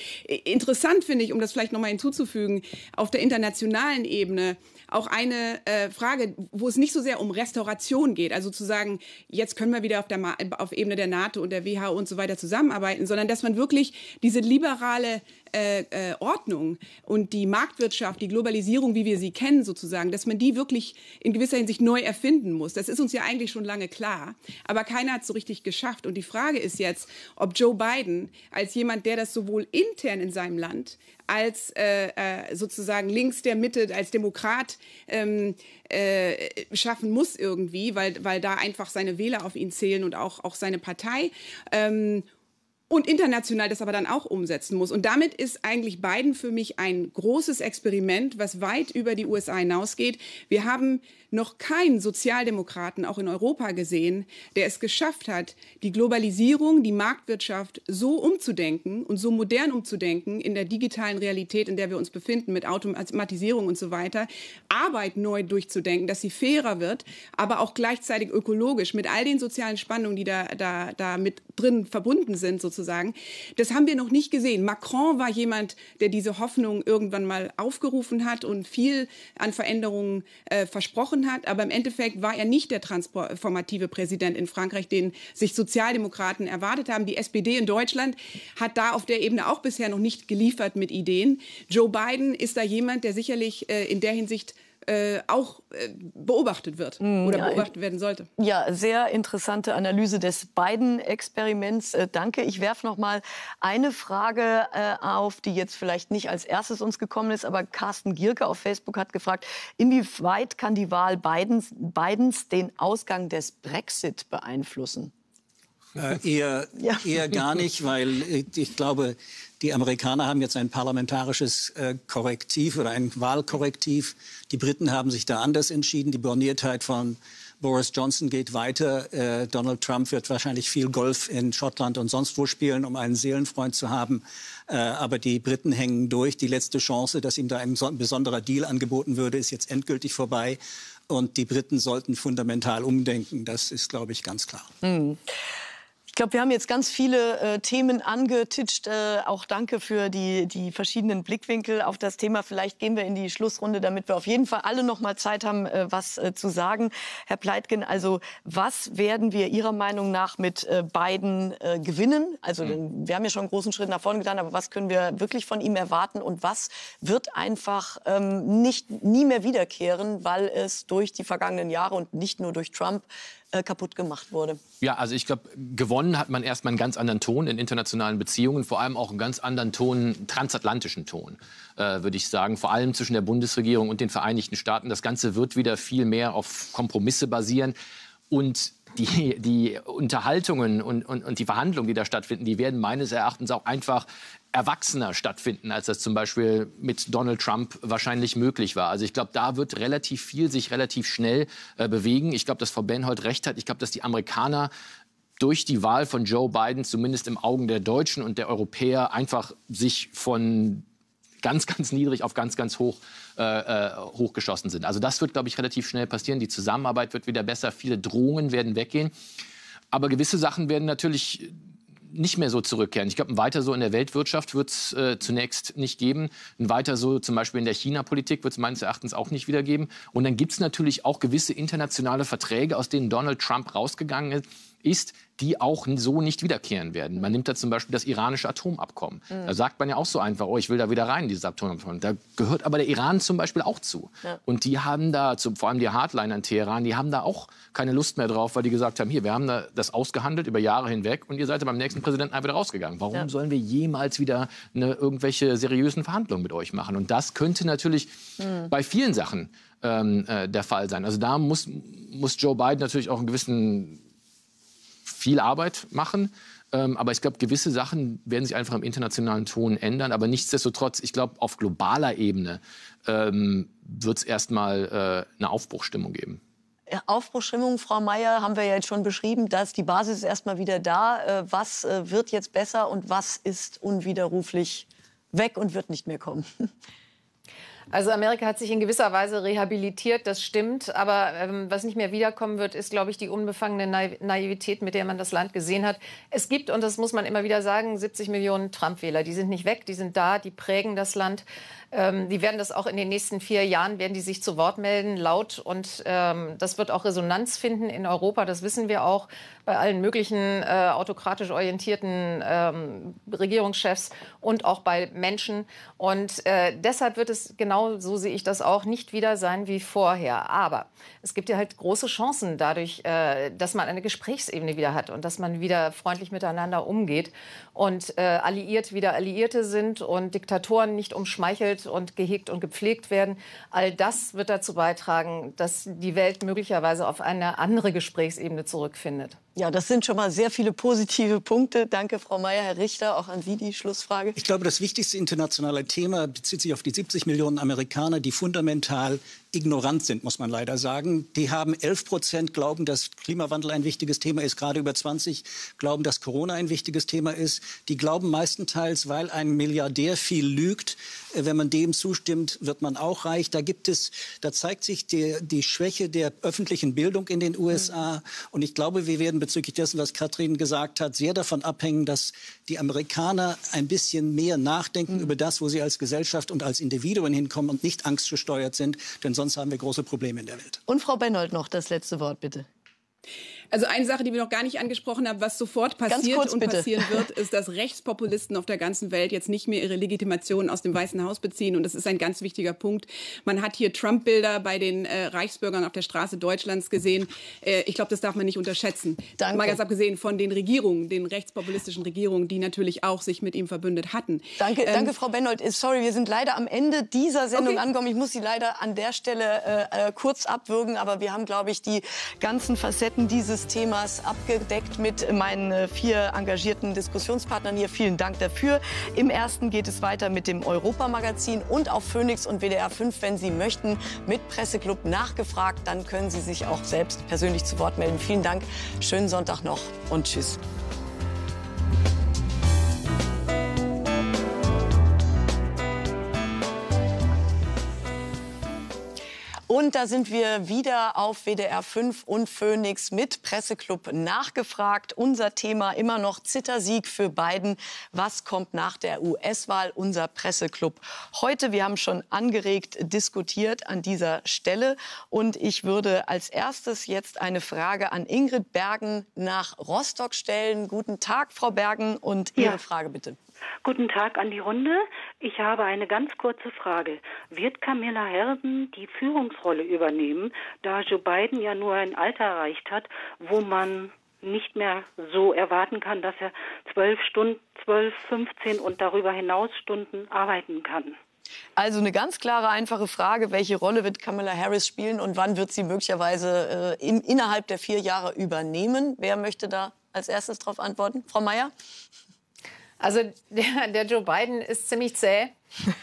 F: Interessant finde ich, um das vielleicht nochmal hinzuzufügen, auf der internationalen Ebene auch eine äh, Frage, wo es nicht so sehr um Restauration geht, also zu sagen, jetzt können wir wieder auf, der auf Ebene der NATO und der WHO und so weiter zusammenarbeiten, sondern dass man wirklich diese liberale äh, äh, Ordnung und die Marktwirtschaft, die Globalisierung, wie wir sie kennen sozusagen, dass man die wirklich in gewisser Hinsicht neu erfinden muss. Das ist uns ja eigentlich schon lange klar. Aber keiner hat es so richtig geschafft. Und die Frage ist jetzt, ob Joe Biden als jemand, der das sowohl intern in seinem Land als äh, äh, sozusagen links der Mitte, als Demokrat ähm, äh, schaffen muss irgendwie, weil, weil da einfach seine Wähler auf ihn zählen und auch, auch seine Partei. Ähm, und international das aber dann auch umsetzen muss. Und damit ist eigentlich Biden für mich ein großes Experiment, was weit über die USA hinausgeht. Wir haben noch keinen Sozialdemokraten, auch in Europa gesehen, der es geschafft hat, die Globalisierung, die Marktwirtschaft so umzudenken und so modern umzudenken in der digitalen Realität, in der wir uns befinden, mit Automatisierung und so weiter, Arbeit neu durchzudenken, dass sie fairer wird, aber auch gleichzeitig ökologisch mit all den sozialen Spannungen, die da, da, da mit drin verbunden sind, sozusagen. Das haben wir noch nicht gesehen. Macron war jemand, der diese Hoffnung irgendwann mal aufgerufen hat und viel an Veränderungen äh, versprochen versprochen hat. Aber im Endeffekt war er nicht der transformative Präsident in Frankreich, den sich Sozialdemokraten erwartet haben. Die SPD in Deutschland hat da auf der Ebene auch bisher noch nicht geliefert mit Ideen. Joe Biden ist da jemand, der sicherlich äh, in der Hinsicht äh, auch äh, beobachtet wird mm, oder ja, beobachtet werden sollte.
B: Ja, sehr interessante Analyse des Biden-Experiments. Äh, danke. Ich werfe noch mal eine Frage äh, auf, die jetzt vielleicht nicht als erstes uns gekommen ist, aber Carsten Gierke auf Facebook hat gefragt, inwieweit kann die Wahl Bidens, Bidens den Ausgang des Brexit beeinflussen?
G: Äh, eher, ja. eher gar nicht, weil ich glaube, die Amerikaner haben jetzt ein parlamentarisches äh, Korrektiv oder ein Wahlkorrektiv. Die Briten haben sich da anders entschieden. Die Borniertheit von Boris Johnson geht weiter. Äh, Donald Trump wird wahrscheinlich viel Golf in Schottland und sonst wo spielen, um einen Seelenfreund zu haben. Äh, aber die Briten hängen durch. Die letzte Chance, dass ihm da ein besonderer Deal angeboten würde, ist jetzt endgültig vorbei. Und die Briten sollten fundamental umdenken. Das ist, glaube ich, ganz klar.
B: Mhm. Ich glaube, wir haben jetzt ganz viele äh, Themen angetitscht. Äh, auch danke für die, die verschiedenen Blickwinkel auf das Thema. Vielleicht gehen wir in die Schlussrunde, damit wir auf jeden Fall alle noch mal Zeit haben, äh, was äh, zu sagen. Herr Pleitgen, also was werden wir Ihrer Meinung nach mit äh, Biden äh, gewinnen? Also mhm. wir haben ja schon einen großen Schritt nach vorne getan, aber was können wir wirklich von ihm erwarten und was wird einfach ähm, nicht nie mehr wiederkehren, weil es durch die vergangenen Jahre und nicht nur durch Trump äh, kaputt gemacht wurde.
H: Ja, also ich glaube, gewonnen hat man erstmal einen ganz anderen Ton in internationalen Beziehungen, vor allem auch einen ganz anderen Ton, transatlantischen Ton, äh, würde ich sagen, vor allem zwischen der Bundesregierung und den Vereinigten Staaten. Das Ganze wird wieder viel mehr auf Kompromisse basieren und die, die Unterhaltungen und, und, und die Verhandlungen, die da stattfinden, die werden meines Erachtens auch einfach erwachsener stattfinden, als das zum Beispiel mit Donald Trump wahrscheinlich möglich war. Also ich glaube, da wird relativ viel sich relativ schnell äh, bewegen. Ich glaube, dass Frau Benhold recht hat. Ich glaube, dass die Amerikaner durch die Wahl von Joe Biden, zumindest im Augen der Deutschen und der Europäer, einfach sich von ganz, ganz niedrig auf ganz, ganz hoch äh, äh hochgeschossen sind. Also das wird, glaube ich, relativ schnell passieren. Die Zusammenarbeit wird wieder besser. Viele Drohungen werden weggehen. Aber gewisse Sachen werden natürlich nicht mehr so zurückkehren. Ich glaube, ein weiter so in der Weltwirtschaft wird es äh, zunächst nicht geben. Ein weiter so zum Beispiel in der China-Politik wird es meines Erachtens auch nicht wieder geben. Und dann gibt es natürlich auch gewisse internationale Verträge, aus denen Donald Trump rausgegangen ist, die auch so nicht wiederkehren werden. Man nimmt da zum Beispiel das iranische Atomabkommen. Mhm. Da sagt man ja auch so einfach, oh, ich will da wieder rein, dieses Atomabkommen. Da gehört aber der Iran zum Beispiel auch zu. Ja. Und die haben da, vor allem die Hardliner in Teheran, die haben da auch keine Lust mehr drauf, weil die gesagt haben, hier, wir haben da das ausgehandelt über Jahre hinweg und ihr seid beim nächsten Präsidenten einfach wieder rausgegangen. Warum ja. sollen wir jemals wieder eine, irgendwelche seriösen Verhandlungen mit euch machen? Und das könnte natürlich mhm. bei vielen Sachen ähm, äh, der Fall sein. Also da muss, muss Joe Biden natürlich auch einen gewissen viel Arbeit machen. Ähm, aber ich glaube, gewisse Sachen werden sich einfach im internationalen Ton ändern. Aber nichtsdestotrotz, ich glaube, auf globaler Ebene ähm, wird es erstmal äh, eine Aufbruchstimmung geben.
B: Aufbruchstimmung, Frau Mayer, haben wir ja jetzt schon beschrieben, dass die Basis ist erstmal wieder da. Äh, was äh, wird jetzt besser und was ist unwiderruflich weg und wird nicht mehr kommen?
I: Also Amerika hat sich in gewisser Weise rehabilitiert, das stimmt. Aber ähm, was nicht mehr wiederkommen wird, ist, glaube ich, die unbefangene Naivität, mit der man das Land gesehen hat. Es gibt, und das muss man immer wieder sagen, 70 Millionen Trump-Wähler. Die sind nicht weg, die sind da, die prägen das Land. Ähm, die werden das auch in den nächsten vier Jahren, werden die sich zu Wort melden, laut. Und ähm, das wird auch Resonanz finden in Europa, das wissen wir auch bei allen möglichen äh, autokratisch orientierten ähm, Regierungschefs und auch bei Menschen. Und äh, deshalb wird es genau so sehe ich das auch, nicht wieder sein wie vorher. Aber es gibt ja halt große Chancen dadurch, äh, dass man eine Gesprächsebene wieder hat und dass man wieder freundlich miteinander umgeht und äh, alliiert wieder Alliierte sind und Diktatoren nicht umschmeichelt und gehegt und gepflegt werden. All das wird dazu beitragen, dass die Welt möglicherweise auf eine andere Gesprächsebene zurückfindet.
B: Ja, das sind schon mal sehr viele positive Punkte. Danke, Frau Mayer. Herr Richter, auch an Sie die Schlussfrage.
G: Ich glaube, das wichtigste internationale Thema bezieht sich auf die 70 Millionen Amerikaner, die fundamental ignorant sind, muss man leider sagen. Die haben 11 Prozent glauben, dass Klimawandel ein wichtiges Thema ist, gerade über 20 glauben, dass Corona ein wichtiges Thema ist. Die glauben meistenteils, weil ein Milliardär viel lügt, äh, wenn man dem zustimmt, wird man auch reich. Da gibt es, da zeigt sich die, die Schwäche der öffentlichen Bildung in den USA. Und ich glaube, wir werden bezüglich dessen, was Katrin gesagt hat, sehr davon abhängen, dass die Amerikaner ein bisschen mehr nachdenken mhm. über das, wo sie als Gesellschaft und als Individuen hinkommen und nicht angstgesteuert sind. Denn sonst haben wir große Probleme in der Welt.
B: Und Frau Bennold noch das letzte Wort, bitte.
F: Also eine Sache, die wir noch gar nicht angesprochen haben, was sofort passiert kurz, und bitte. passieren wird, ist, dass Rechtspopulisten auf der ganzen Welt jetzt nicht mehr ihre Legitimation aus dem Weißen Haus beziehen. Und das ist ein ganz wichtiger Punkt. Man hat hier Trump-Bilder bei den äh, Reichsbürgern auf der Straße Deutschlands gesehen. Äh, ich glaube, das darf man nicht unterschätzen. Danke. Mal ganz abgesehen von den Regierungen, den rechtspopulistischen Regierungen, die natürlich auch sich mit ihm verbündet hatten.
B: Danke, ähm, danke Frau Bennold. Sorry, wir sind leider am Ende dieser Sendung okay. angekommen. Ich muss Sie leider an der Stelle äh, äh kurz abwürgen, aber wir haben, glaube ich, die ganzen Facetten dieses Themas ab abgedeckt mit meinen äh, vier engagierten Diskussionspartnern hier. Vielen Dank dafür. Im ersten geht es weiter mit dem Europamagazin und auf Phoenix und WDR 5, wenn Sie möchten, mit Presseclub nachgefragt. Dann können Sie sich auch selbst persönlich zu Wort melden. Vielen Dank. Schönen Sonntag noch und tschüss. Und da sind wir wieder auf WDR 5 und Phoenix mit Presseclub nachgefragt. Unser Thema immer noch Zittersieg für Biden. Was kommt nach der US-Wahl? Unser Presseclub heute. Wir haben schon angeregt diskutiert an dieser Stelle. Und ich würde als erstes jetzt eine Frage an Ingrid Bergen nach Rostock stellen. Guten Tag, Frau Bergen, und Ihre ja. Frage bitte.
J: Guten Tag an die Runde. Ich habe eine ganz kurze Frage. Wird Camilla Hersen die Führungsrolle übernehmen, da Joe Biden ja nur ein Alter erreicht hat, wo man nicht mehr so erwarten kann, dass er zwölf Stunden, zwölf, 15 und darüber hinaus Stunden arbeiten kann?
B: Also eine ganz klare, einfache Frage. Welche Rolle wird Kamala Harris spielen und wann wird sie möglicherweise äh, im, innerhalb der vier Jahre übernehmen? Wer möchte da als erstes darauf antworten? Frau Mayer?
I: Also der, der Joe Biden ist ziemlich zäh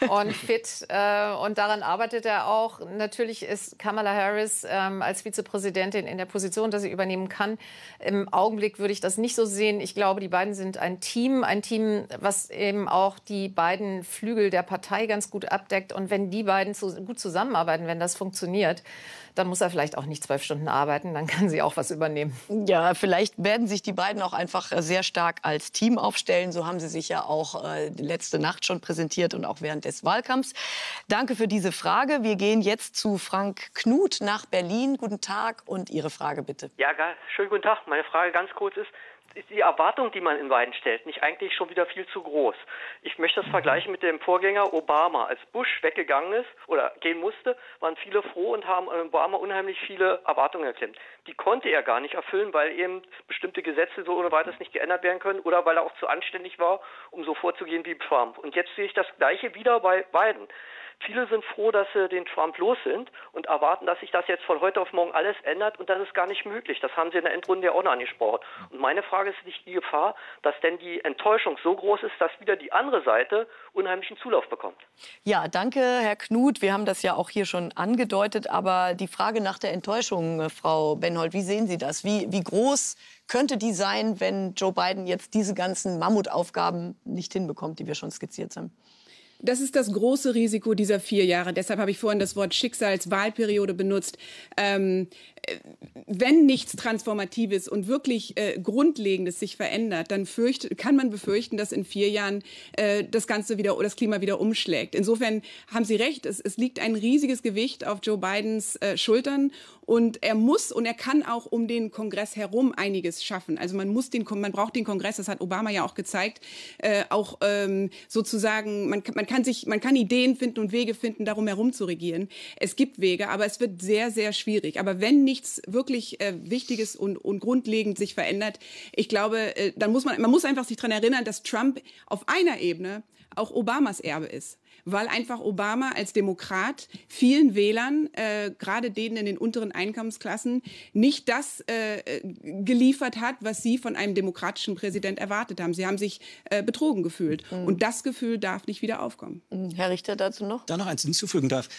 I: und fit äh, und daran arbeitet er auch. Natürlich ist Kamala Harris ähm, als Vizepräsidentin in der Position, dass sie übernehmen kann. Im Augenblick würde ich das nicht so sehen. Ich glaube, die beiden sind ein Team, ein Team, was eben auch die beiden Flügel der Partei ganz gut abdeckt. Und wenn die beiden zu, gut zusammenarbeiten, wenn das funktioniert, dann muss er vielleicht auch nicht zwölf Stunden arbeiten, dann kann sie auch was übernehmen.
B: Ja, vielleicht werden sich die beiden auch einfach äh, sehr stark als Team aufstellen. So haben sie sich ja auch äh, letzte Nacht schon präsentiert und auch während des Wahlkampfs. Danke für diese Frage. Wir gehen jetzt zu Frank Knut nach Berlin. Guten Tag und Ihre Frage bitte.
K: Ja, schönen guten Tag. Meine Frage ganz kurz ist, ist die Erwartung, die man in Biden stellt, nicht eigentlich schon wieder viel zu groß? Ich möchte das vergleichen mit dem Vorgänger Obama. Als Bush weggegangen ist oder gehen musste, waren viele froh und haben Obama unheimlich viele Erwartungen erklimmt. Die konnte er gar nicht erfüllen, weil eben bestimmte Gesetze so oder weiteres nicht geändert werden können oder weil er auch zu anständig war, um so vorzugehen wie Trump. Und jetzt sehe ich das Gleiche wieder bei Biden. Viele sind froh, dass sie den Trump los sind und erwarten, dass sich das jetzt von heute auf morgen alles ändert und das ist gar nicht möglich. Das haben Sie in der Endrunde ja auch noch angesprochen. Und meine Frage ist nicht die Gefahr, dass denn die Enttäuschung so groß ist, dass wieder die andere Seite unheimlichen Zulauf bekommt.
B: Ja, danke, Herr Knut. Wir haben das ja auch hier schon angedeutet, aber die Frage nach der Enttäuschung, äh, Frau Benhold, wie sehen Sie das? Wie, wie groß könnte die sein, wenn Joe Biden jetzt diese ganzen Mammutaufgaben nicht hinbekommt, die wir schon skizziert haben?
F: Das ist das große Risiko dieser vier Jahre. Deshalb habe ich vorhin das Wort Schicksalswahlperiode benutzt. Ähm, wenn nichts Transformatives und wirklich äh, Grundlegendes sich verändert, dann fürcht, kann man befürchten, dass in vier Jahren äh, das Ganze wieder, das Klima wieder umschlägt. Insofern haben Sie recht, es, es liegt ein riesiges Gewicht auf Joe Bidens äh, Schultern und er muss und er kann auch um den Kongress herum einiges schaffen. Also man muss den, man braucht den Kongress, das hat Obama ja auch gezeigt, äh, auch ähm, sozusagen, man, man kann sich, man kann Ideen finden und Wege finden, darum herum zu regieren. Es gibt Wege, aber es wird sehr, sehr schwierig. Aber wenn nichts wirklich äh, Wichtiges und, und grundlegend sich verändert, ich glaube, äh, dann muss man, man muss einfach sich daran erinnern, dass Trump auf einer Ebene auch Obamas Erbe ist weil einfach Obama als Demokrat vielen Wählern, äh, gerade denen in den unteren Einkommensklassen, nicht das äh, geliefert hat, was sie von einem demokratischen Präsident erwartet haben. Sie haben sich äh, betrogen gefühlt. Mhm. Und das Gefühl darf nicht wieder aufkommen.
B: Mhm. Herr Richter, dazu noch?
G: Da noch eins hinzufügen darf.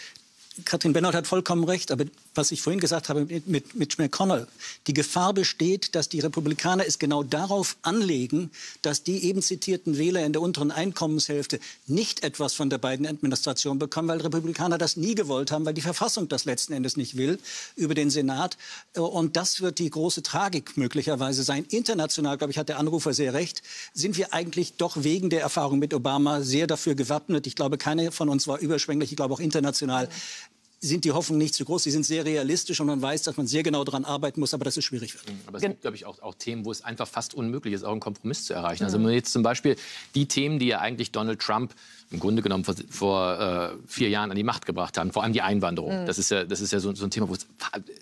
G: Katrin Bennert hat vollkommen recht, aber was ich vorhin gesagt habe mit, mit Mitch McConnell, die Gefahr besteht, dass die Republikaner es genau darauf anlegen, dass die eben zitierten Wähler in der unteren Einkommenshälfte nicht etwas von der beiden Administration bekommen, weil Republikaner das nie gewollt haben, weil die Verfassung das letzten Endes nicht will über den Senat. Und das wird die große Tragik möglicherweise sein. International, glaube ich, hat der Anrufer sehr recht, sind wir eigentlich doch wegen der Erfahrung mit Obama sehr dafür gewappnet. Ich glaube, keiner von uns war überschwänglich. Ich glaube auch international sind die Hoffnungen nicht zu groß. Sie sind sehr realistisch und man weiß, dass man sehr genau daran arbeiten muss, aber dass es schwierig wird.
H: Mhm, aber es gibt, glaube ich, auch, auch, Themen, wo es einfach fast unmöglich ist, auch einen Kompromiss zu erreichen. Also wenn man jetzt zum Beispiel die Themen, die ja eigentlich Donald Trump im Grunde genommen vor, vor äh, vier Jahren an die Macht gebracht haben, vor allem die Einwanderung. Mhm. Das ist ja, das ist ja so, so, ein Thema, wo es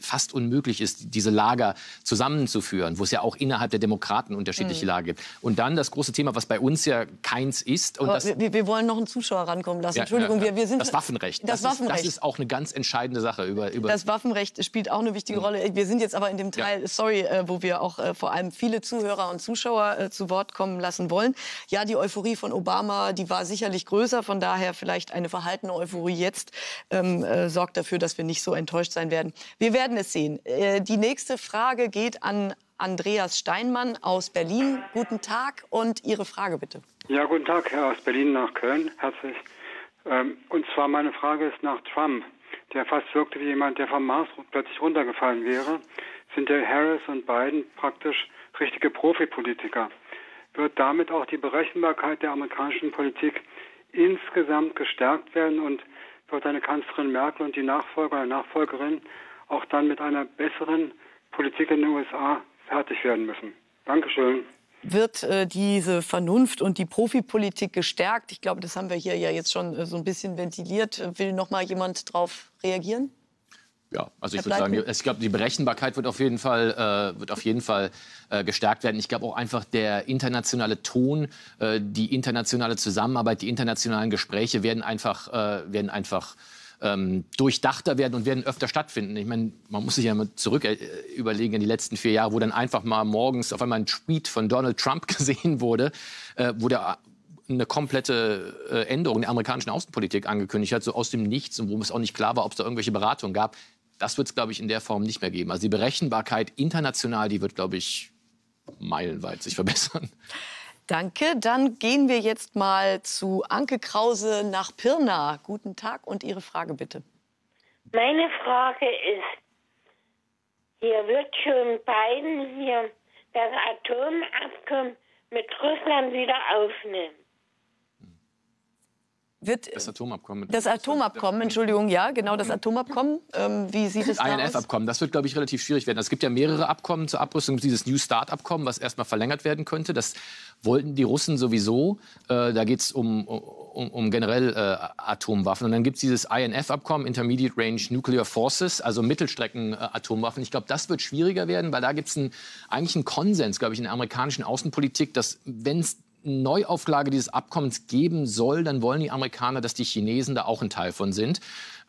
H: fast unmöglich ist, diese Lager zusammenzuführen, wo es ja auch innerhalb der Demokraten unterschiedliche mhm. Lager gibt. Und dann das große Thema, was bei uns ja keins ist. Und
B: das, wir, wir, wollen noch einen Zuschauer rankommen lassen. Ja, Entschuldigung, ja, ja. Wir, wir sind
H: das Waffenrecht.
B: Das,
H: das,
B: Waffenrecht.
H: Ist, das ist auch eine ganz entscheidende Sache. Über, über
B: das Waffenrecht spielt auch eine wichtige mhm. Rolle. Wir sind jetzt aber in dem Teil, sorry, äh, wo wir auch äh, vor allem viele Zuhörer und Zuschauer äh, zu Wort kommen lassen wollen. Ja, die Euphorie von Obama, die war sicherlich größer. Von daher vielleicht eine verhaltene Euphorie jetzt ähm, äh, sorgt dafür, dass wir nicht so enttäuscht sein werden. Wir werden es sehen. Äh, die nächste Frage geht an Andreas Steinmann aus Berlin. Guten Tag und Ihre Frage bitte.
L: Ja, guten Tag, Herr aus Berlin nach Köln. Herzlich. Ähm, und zwar meine Frage ist nach Trump, der fast wirkte wie jemand, der vom Mars plötzlich runtergefallen wäre. Sind der Harris und Biden praktisch richtige Profipolitiker? Wird damit auch die Berechenbarkeit der amerikanischen Politik insgesamt gestärkt werden und wird eine Kanzlerin Merkel und die Nachfolger oder Nachfolgerin auch dann mit einer besseren Politik in den USA fertig werden müssen. Dankeschön.
B: Wird äh, diese Vernunft und die Profipolitik gestärkt? Ich glaube, das haben wir hier ja jetzt schon äh, so ein bisschen ventiliert. Will noch mal jemand darauf reagieren?
H: Ja, also ich würde sagen, ich glaube, die Berechenbarkeit wird auf jeden Fall, äh, wird auf jeden Fall äh, gestärkt werden. Ich glaube auch einfach der internationale Ton, äh, die internationale Zusammenarbeit, die internationalen Gespräche werden einfach, äh, werden einfach ähm, durchdachter werden und werden öfter stattfinden. Ich meine, man muss sich ja mal zurück äh, überlegen in die letzten vier Jahre, wo dann einfach mal morgens auf einmal ein Tweet von Donald Trump gesehen wurde, äh, wo der eine komplette Änderung der amerikanischen Außenpolitik angekündigt hat, so aus dem Nichts und wo es auch nicht klar war, ob es da irgendwelche Beratungen gab. Das wird es, glaube ich, in der Form nicht mehr geben. Also die Berechenbarkeit international, die wird, glaube ich, meilenweit sich verbessern.
B: Danke. Dann gehen wir jetzt mal zu Anke Krause nach Pirna. Guten Tag und Ihre Frage bitte.
M: Meine Frage ist, hier wird schon Biden hier das Atomabkommen mit Russland wieder aufnehmen
B: wird das Atomabkommen. Das Atomabkommen, Entschuldigung, ja, genau das Atomabkommen. Ähm, wie sieht es
H: aus? INF-Abkommen, das wird, glaube ich, relativ schwierig werden. Es gibt ja mehrere Abkommen zur Abrüstung. Dieses New Start-Abkommen, was erstmal verlängert werden könnte. Das wollten die Russen sowieso. Äh, da geht es um, um, um, generell äh, Atomwaffen. Und dann gibt es dieses INF-Abkommen, Intermediate Range Nuclear Forces, also Mittelstrecken-Atomwaffen. Äh, ich glaube, das wird schwieriger werden, weil da gibt es eigentlich einen Konsens, glaube ich, in der amerikanischen Außenpolitik, dass wenn es Neuauflage dieses Abkommens geben soll, dann wollen die Amerikaner, dass die Chinesen da auch ein Teil von sind.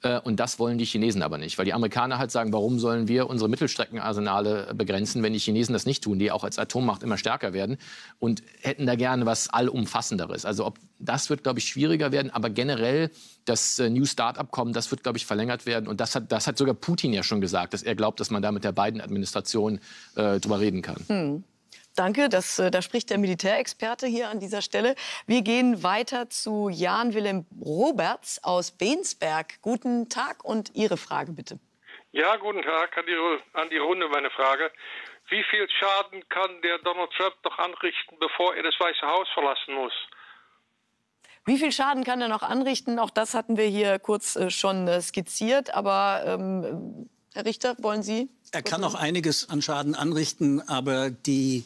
H: Äh, und das wollen die Chinesen aber nicht, weil die Amerikaner halt sagen, warum sollen wir unsere Mittelstreckenarsenale begrenzen, wenn die Chinesen das nicht tun, die auch als Atommacht immer stärker werden und hätten da gerne was allumfassenderes. Also ob das wird, glaube ich, schwieriger werden, aber generell das äh, New Start-Abkommen, das wird, glaube ich, verlängert werden. Und das hat, das hat sogar Putin ja schon gesagt, dass er glaubt, dass man da mit der beiden Administration äh, drüber reden kann.
B: Hm. Danke, das, äh, da spricht der Militärexperte hier an dieser Stelle. Wir gehen weiter zu Jan Willem Roberts aus Bensberg. Guten Tag und Ihre Frage bitte.
N: Ja, guten Tag an die, an die Runde meine Frage. Wie viel Schaden kann der Donald Trump noch anrichten, bevor er das Weiße Haus verlassen muss?
B: Wie viel Schaden kann er noch anrichten? Auch das hatten wir hier kurz äh, schon äh, skizziert. Aber ähm, Herr Richter, wollen Sie?
G: Er kann noch einiges an Schaden anrichten, aber die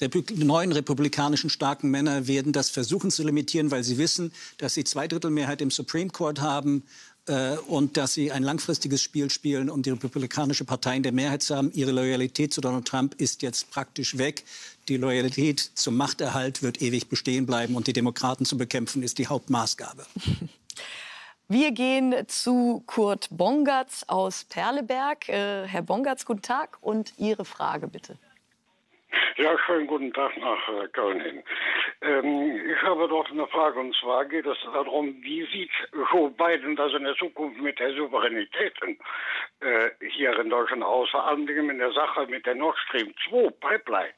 G: Repub neuen republikanischen starken Männer werden das versuchen zu limitieren, weil sie wissen, dass sie Zweidrittelmehrheit im Supreme Court haben äh, und dass sie ein langfristiges Spiel spielen, um die Republikanische Partei in der Mehrheit zu haben. Ihre Loyalität zu Donald Trump ist jetzt praktisch weg. Die Loyalität zum Machterhalt wird ewig bestehen bleiben und die Demokraten zu bekämpfen ist die Hauptmaßgabe.
B: Wir gehen zu Kurt Bongatz aus Perleberg. Äh, Herr Bongatz, guten Tag und Ihre Frage bitte.
O: Ja, schönen guten Tag nach äh, Köln hin. Ähm, ich habe dort eine Frage und zwar geht es darum, wie sieht Joe Biden das in der Zukunft mit der Souveränität äh, hier in Deutschland aus, vor allem in der Sache mit der Nord Stream 2 Pipeline.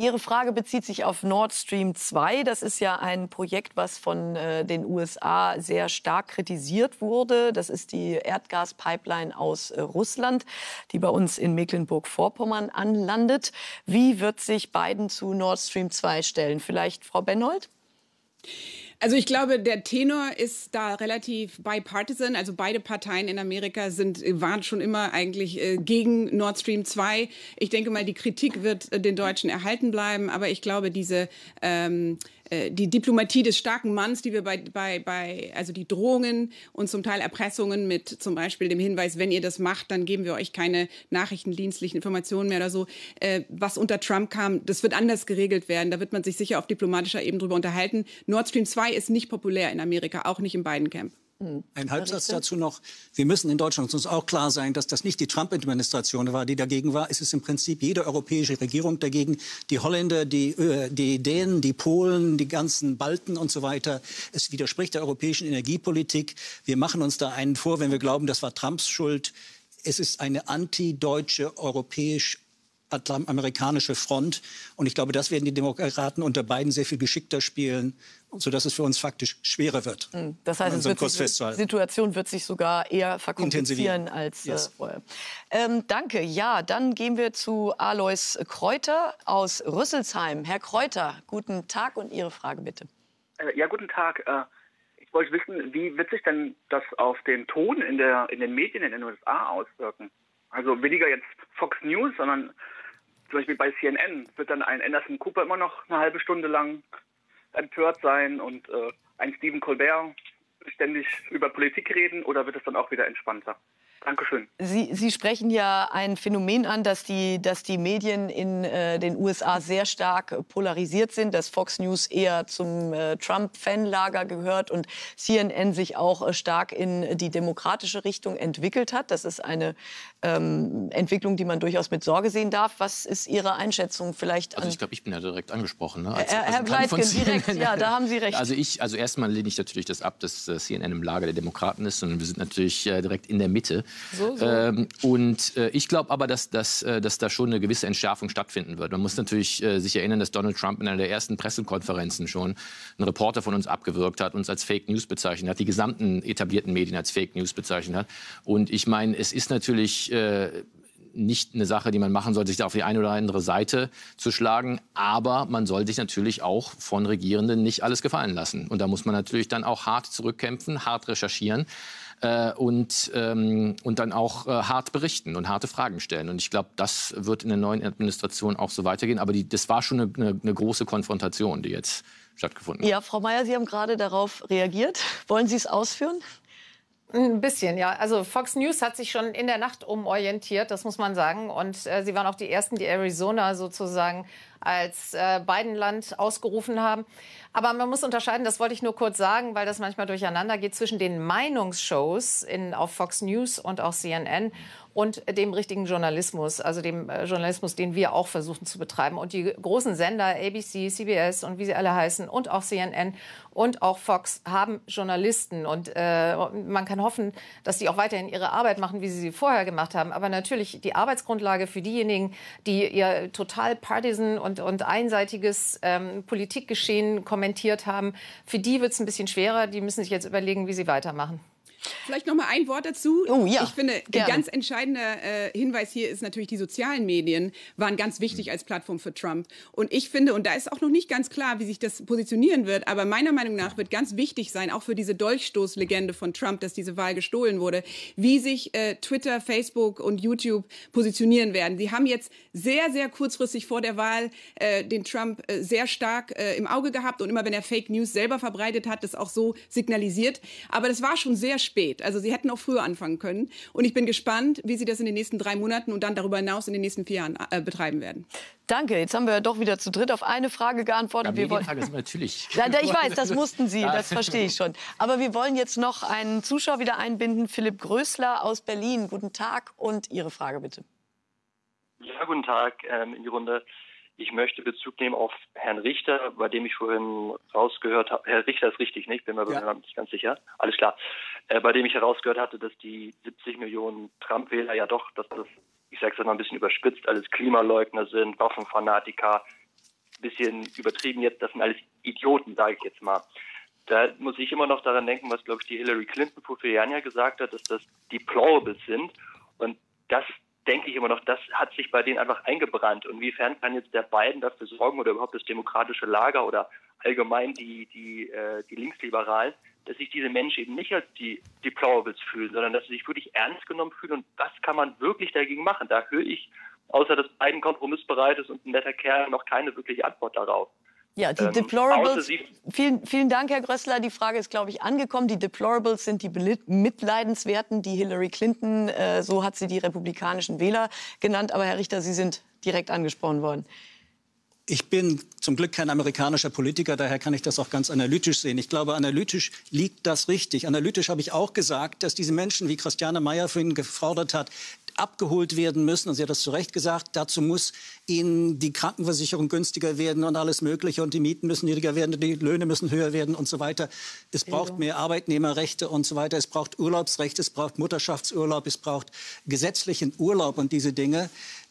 B: Ihre Frage bezieht sich auf Nord Stream 2. Das ist ja ein Projekt, was von äh, den USA sehr stark kritisiert wurde. Das ist die Erdgaspipeline aus äh, Russland, die bei uns in Mecklenburg-Vorpommern anlandet. Wie wird sich Biden zu Nord Stream 2 stellen? Vielleicht Frau Benhold?
F: Also ich glaube, der Tenor ist da relativ bipartisan. Also beide Parteien in Amerika sind, waren schon immer eigentlich äh, gegen Nord Stream 2. Ich denke mal, die Kritik wird äh, den Deutschen erhalten bleiben. Aber ich glaube, diese ähm, äh, die Diplomatie des starken Manns, die wir bei, bei, bei, also die Drohungen und zum Teil Erpressungen mit zum Beispiel dem Hinweis, wenn ihr das macht, dann geben wir euch keine nachrichtendienstlichen Informationen mehr oder so, äh, was unter Trump kam, das wird anders geregelt werden. Da wird man sich sicher auf diplomatischer Ebene drüber unterhalten. Nord Stream 2 ist nicht populär in Amerika, auch nicht im Biden-Camp.
G: Hm. Ein Halbsatz dazu noch. Wir müssen in Deutschland uns auch klar sein, dass das nicht die Trump-Administration war, die dagegen war. Es ist im Prinzip jede europäische Regierung dagegen. Die Holländer, die, die Dänen, die Polen, die ganzen Balten und so weiter. Es widerspricht der europäischen Energiepolitik. Wir machen uns da einen vor, wenn wir glauben, das war Trumps Schuld. Es ist eine antideutsche, europäisch amerikanische Front. Und ich glaube, das werden die Demokraten unter beiden sehr viel geschickter spielen, sodass es für uns faktisch schwerer wird.
B: Hm, das heißt, wird sich, die Situation wird sich sogar eher verkomplizieren als äh, yes. vorher. Ähm, danke. Ja, dann gehen wir zu Alois Kräuter aus Rüsselsheim. Herr Kräuter, guten Tag und Ihre Frage bitte.
P: Äh, ja, guten Tag. Äh, ich wollte wissen, wie wird sich denn das auf den Ton in, der, in den Medien in den USA auswirken? Also weniger jetzt Fox News, sondern zum Beispiel bei CNN wird dann ein Anderson Cooper immer noch eine halbe Stunde lang empört sein und äh, ein Stephen Colbert ständig über Politik reden oder wird es dann auch wieder entspannter? Dankeschön.
B: Sie, Sie sprechen ja ein Phänomen an, dass die, dass die Medien in äh, den USA sehr stark polarisiert sind, dass Fox News eher zum äh, Trump-Fanlager gehört und CNN sich auch äh, stark in die demokratische Richtung entwickelt hat. Das ist eine ähm, Entwicklung, die man durchaus mit Sorge sehen darf. Was ist Ihre Einschätzung vielleicht?
H: also ich glaube, ich bin ja direkt angesprochen. Ne? Als,
B: Herr, Herr Bleitgen, direkt, ja, da haben Sie recht.
H: Also ich, also erstmal lehne ich natürlich das ab, dass äh, CNN im Lager der Demokraten ist, sondern wir sind natürlich äh, direkt in der Mitte. So, so. Ähm, und äh, ich glaube aber, dass, dass, äh, dass da schon eine gewisse Entschärfung stattfinden wird. Man muss natürlich äh, sich erinnern, dass Donald Trump in einer der ersten Pressekonferenzen schon einen Reporter von uns abgewürgt hat, uns als Fake News bezeichnet hat, die gesamten etablierten Medien als Fake News bezeichnet hat. Und ich meine, es ist natürlich äh, nicht eine Sache, die man machen sollte, sich da auf die eine oder andere Seite zu schlagen. Aber man soll sich natürlich auch von Regierenden nicht alles gefallen lassen. Und da muss man natürlich dann auch hart zurückkämpfen, hart recherchieren äh, und, ähm, und dann auch äh, hart berichten und harte Fragen stellen. Und ich glaube, das wird in der neuen Administration auch so weitergehen. Aber die, das war schon eine, eine, eine große Konfrontation, die jetzt stattgefunden hat.
B: Ja, Frau Mayer, Sie haben gerade darauf reagiert. Wollen Sie es ausführen?
I: Ein bisschen, ja. Also Fox News hat sich schon in der Nacht umorientiert, das muss man sagen. Und äh, sie waren auch die Ersten, die Arizona sozusagen als äh, Biden-Land ausgerufen haben. Aber man muss unterscheiden, das wollte ich nur kurz sagen, weil das manchmal durcheinander geht, zwischen den Meinungsshows in, auf Fox News und auch CNN und dem richtigen Journalismus, also dem äh, Journalismus, den wir auch versuchen zu betreiben. Und die großen Sender, ABC, CBS und wie sie alle heißen, und auch CNN und auch Fox haben Journalisten. Und äh, man kann hoffen, dass die auch weiterhin ihre Arbeit machen, wie sie sie vorher gemacht haben. Aber natürlich die Arbeitsgrundlage für diejenigen, die ihr total partisan und, und einseitiges ähm, Politikgeschehen kommentiert haben, für die wird es ein bisschen schwerer. Die müssen sich jetzt überlegen, wie sie weitermachen.
F: Vielleicht noch mal ein Wort dazu.
B: Oh ja.
F: Ich finde, ein ganz entscheidender äh, Hinweis hier ist natürlich, die sozialen Medien waren ganz wichtig als Plattform für Trump. Und ich finde, und da ist auch noch nicht ganz klar, wie sich das positionieren wird, aber meiner Meinung nach wird ganz wichtig sein, auch für diese Dolchstoßlegende von Trump, dass diese Wahl gestohlen wurde, wie sich äh, Twitter, Facebook und YouTube positionieren werden. Sie haben jetzt sehr, sehr kurzfristig vor der Wahl äh, den Trump äh, sehr stark äh, im Auge gehabt und immer wenn er Fake News selber verbreitet hat, das auch so signalisiert. Aber das war schon sehr spät. Also sie hätten auch früher anfangen können. Und ich bin gespannt, wie sie das in den nächsten drei Monaten und dann darüber hinaus in den nächsten vier Jahren äh, betreiben werden.
B: Danke. Jetzt haben wir doch wieder zu dritt auf eine Frage geantwortet.
H: Ja,
B: wir wollen...
H: Medienfrage ist natürlich.
B: Ja, da- ich weiß, das mussten Sie,
H: Ja.
B: das verstehe ich schon. Aber wir wollen jetzt noch einen Zuschauer wieder einbinden, Philipp Größler aus Berlin. Guten Tag und Ihre Frage bitte.
Q: Ja, guten Tag ähm, in die Runde. Ich möchte Bezug nehmen auf Herrn Richter, bei dem ich vorhin rausgehört habe. Herr Richter ist richtig, nicht? Bin mir ja. nicht ganz sicher. Alles klar. Äh, bei dem ich herausgehört hatte, dass die 70 Millionen Trump-Wähler ja doch, dass das, ich sage es mal ein bisschen überspitzt, alles Klimaleugner sind, Waffenfanatiker. Bisschen übertrieben jetzt, das sind alles Idioten, sage ich jetzt mal. Da muss ich immer noch daran denken, was, glaube ich, die Hillary Clinton vor vier Jahren ja gesagt hat, dass das Deplorables sind. Und das denke ich immer noch, das hat sich bei denen einfach eingebrannt. Und inwiefern kann jetzt der Biden dafür sorgen oder überhaupt das demokratische Lager oder allgemein die, die, äh, die Linksliberalen, dass sich diese Menschen eben nicht als die Deplorables fühlen, sondern dass sie sich wirklich ernst genommen fühlen. Und was kann man wirklich dagegen machen? Da höre ich, außer dass Biden kompromissbereit ist und ein netter Kerl, noch keine wirkliche Antwort darauf.
B: Ja, die
Q: Ähm,
B: Deplorables. Vielen, vielen Dank, Herr Grössler. Die Frage ist, glaube ich, angekommen. Die Deplorables sind die Mitleidenswerten, die Hillary Clinton, äh, so hat sie die republikanischen Wähler genannt. Aber Herr Richter, Sie sind direkt angesprochen worden.
G: Ich bin zum Glück kein amerikanischer Politiker, daher kann ich das auch ganz analytisch sehen. Ich glaube, analytisch liegt das richtig. Analytisch habe ich auch gesagt, dass diese Menschen, wie Christiane Meyer vorhin gefordert hat, abgeholt werden müssen. Und sie hat das zu Recht gesagt. Dazu muss ihnen die Krankenversicherung günstiger werden und alles Mögliche. Und die Mieten müssen niedriger werden, die Löhne müssen höher werden und so weiter. Es braucht mehr Arbeitnehmerrechte und so weiter. Es braucht Urlaubsrecht, es braucht Mutterschaftsurlaub, es braucht gesetzlichen Urlaub und diese Dinge.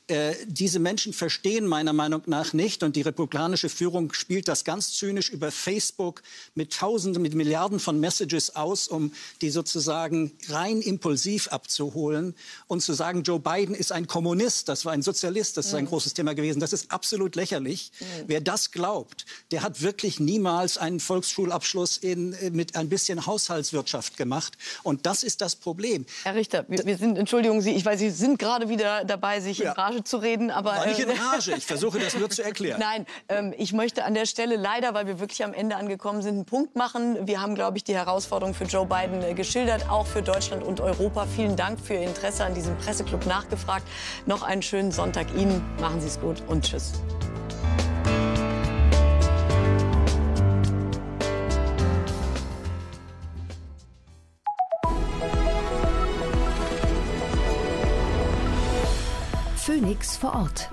G: Äh, diese Menschen verstehen meiner Meinung nach nicht und die republikanische Führung spielt das ganz zynisch über Facebook mit Tausenden, mit Milliarden von Messages aus, um die sozusagen rein impulsiv abzuholen und zu sagen, Joe Biden ist ein Kommunist, das war ein Sozialist, das ist ein
R: Mhm.
G: großes Thema gewesen. Das ist absolut lächerlich.
R: Mhm.
G: Wer das glaubt, der hat wirklich niemals einen Volksschulabschluss in, äh, mit ein bisschen Haushaltswirtschaft gemacht. Und das ist das Problem.
B: Herr Richter, wir, wir sind, Entschuldigung Sie, ich weiß, Sie sind gerade wieder dabei, sich in Rage zu reden, aber...
G: War nicht in
B: äh,
G: Rage. Ich versuche das nur zu erklären.
B: Nein, ähm, ich möchte an der Stelle leider, weil wir wirklich am Ende angekommen sind, einen Punkt machen. Wir haben, glaube ich, die Herausforderung für Joe Biden äh, geschildert, auch für Deutschland und Europa. Vielen Dank für Ihr Interesse an diesem Presseclub nachgefragt. Noch einen schönen Sonntag Ihnen. Machen Sie es gut und tschüss.
A: Phoenix vor Ort.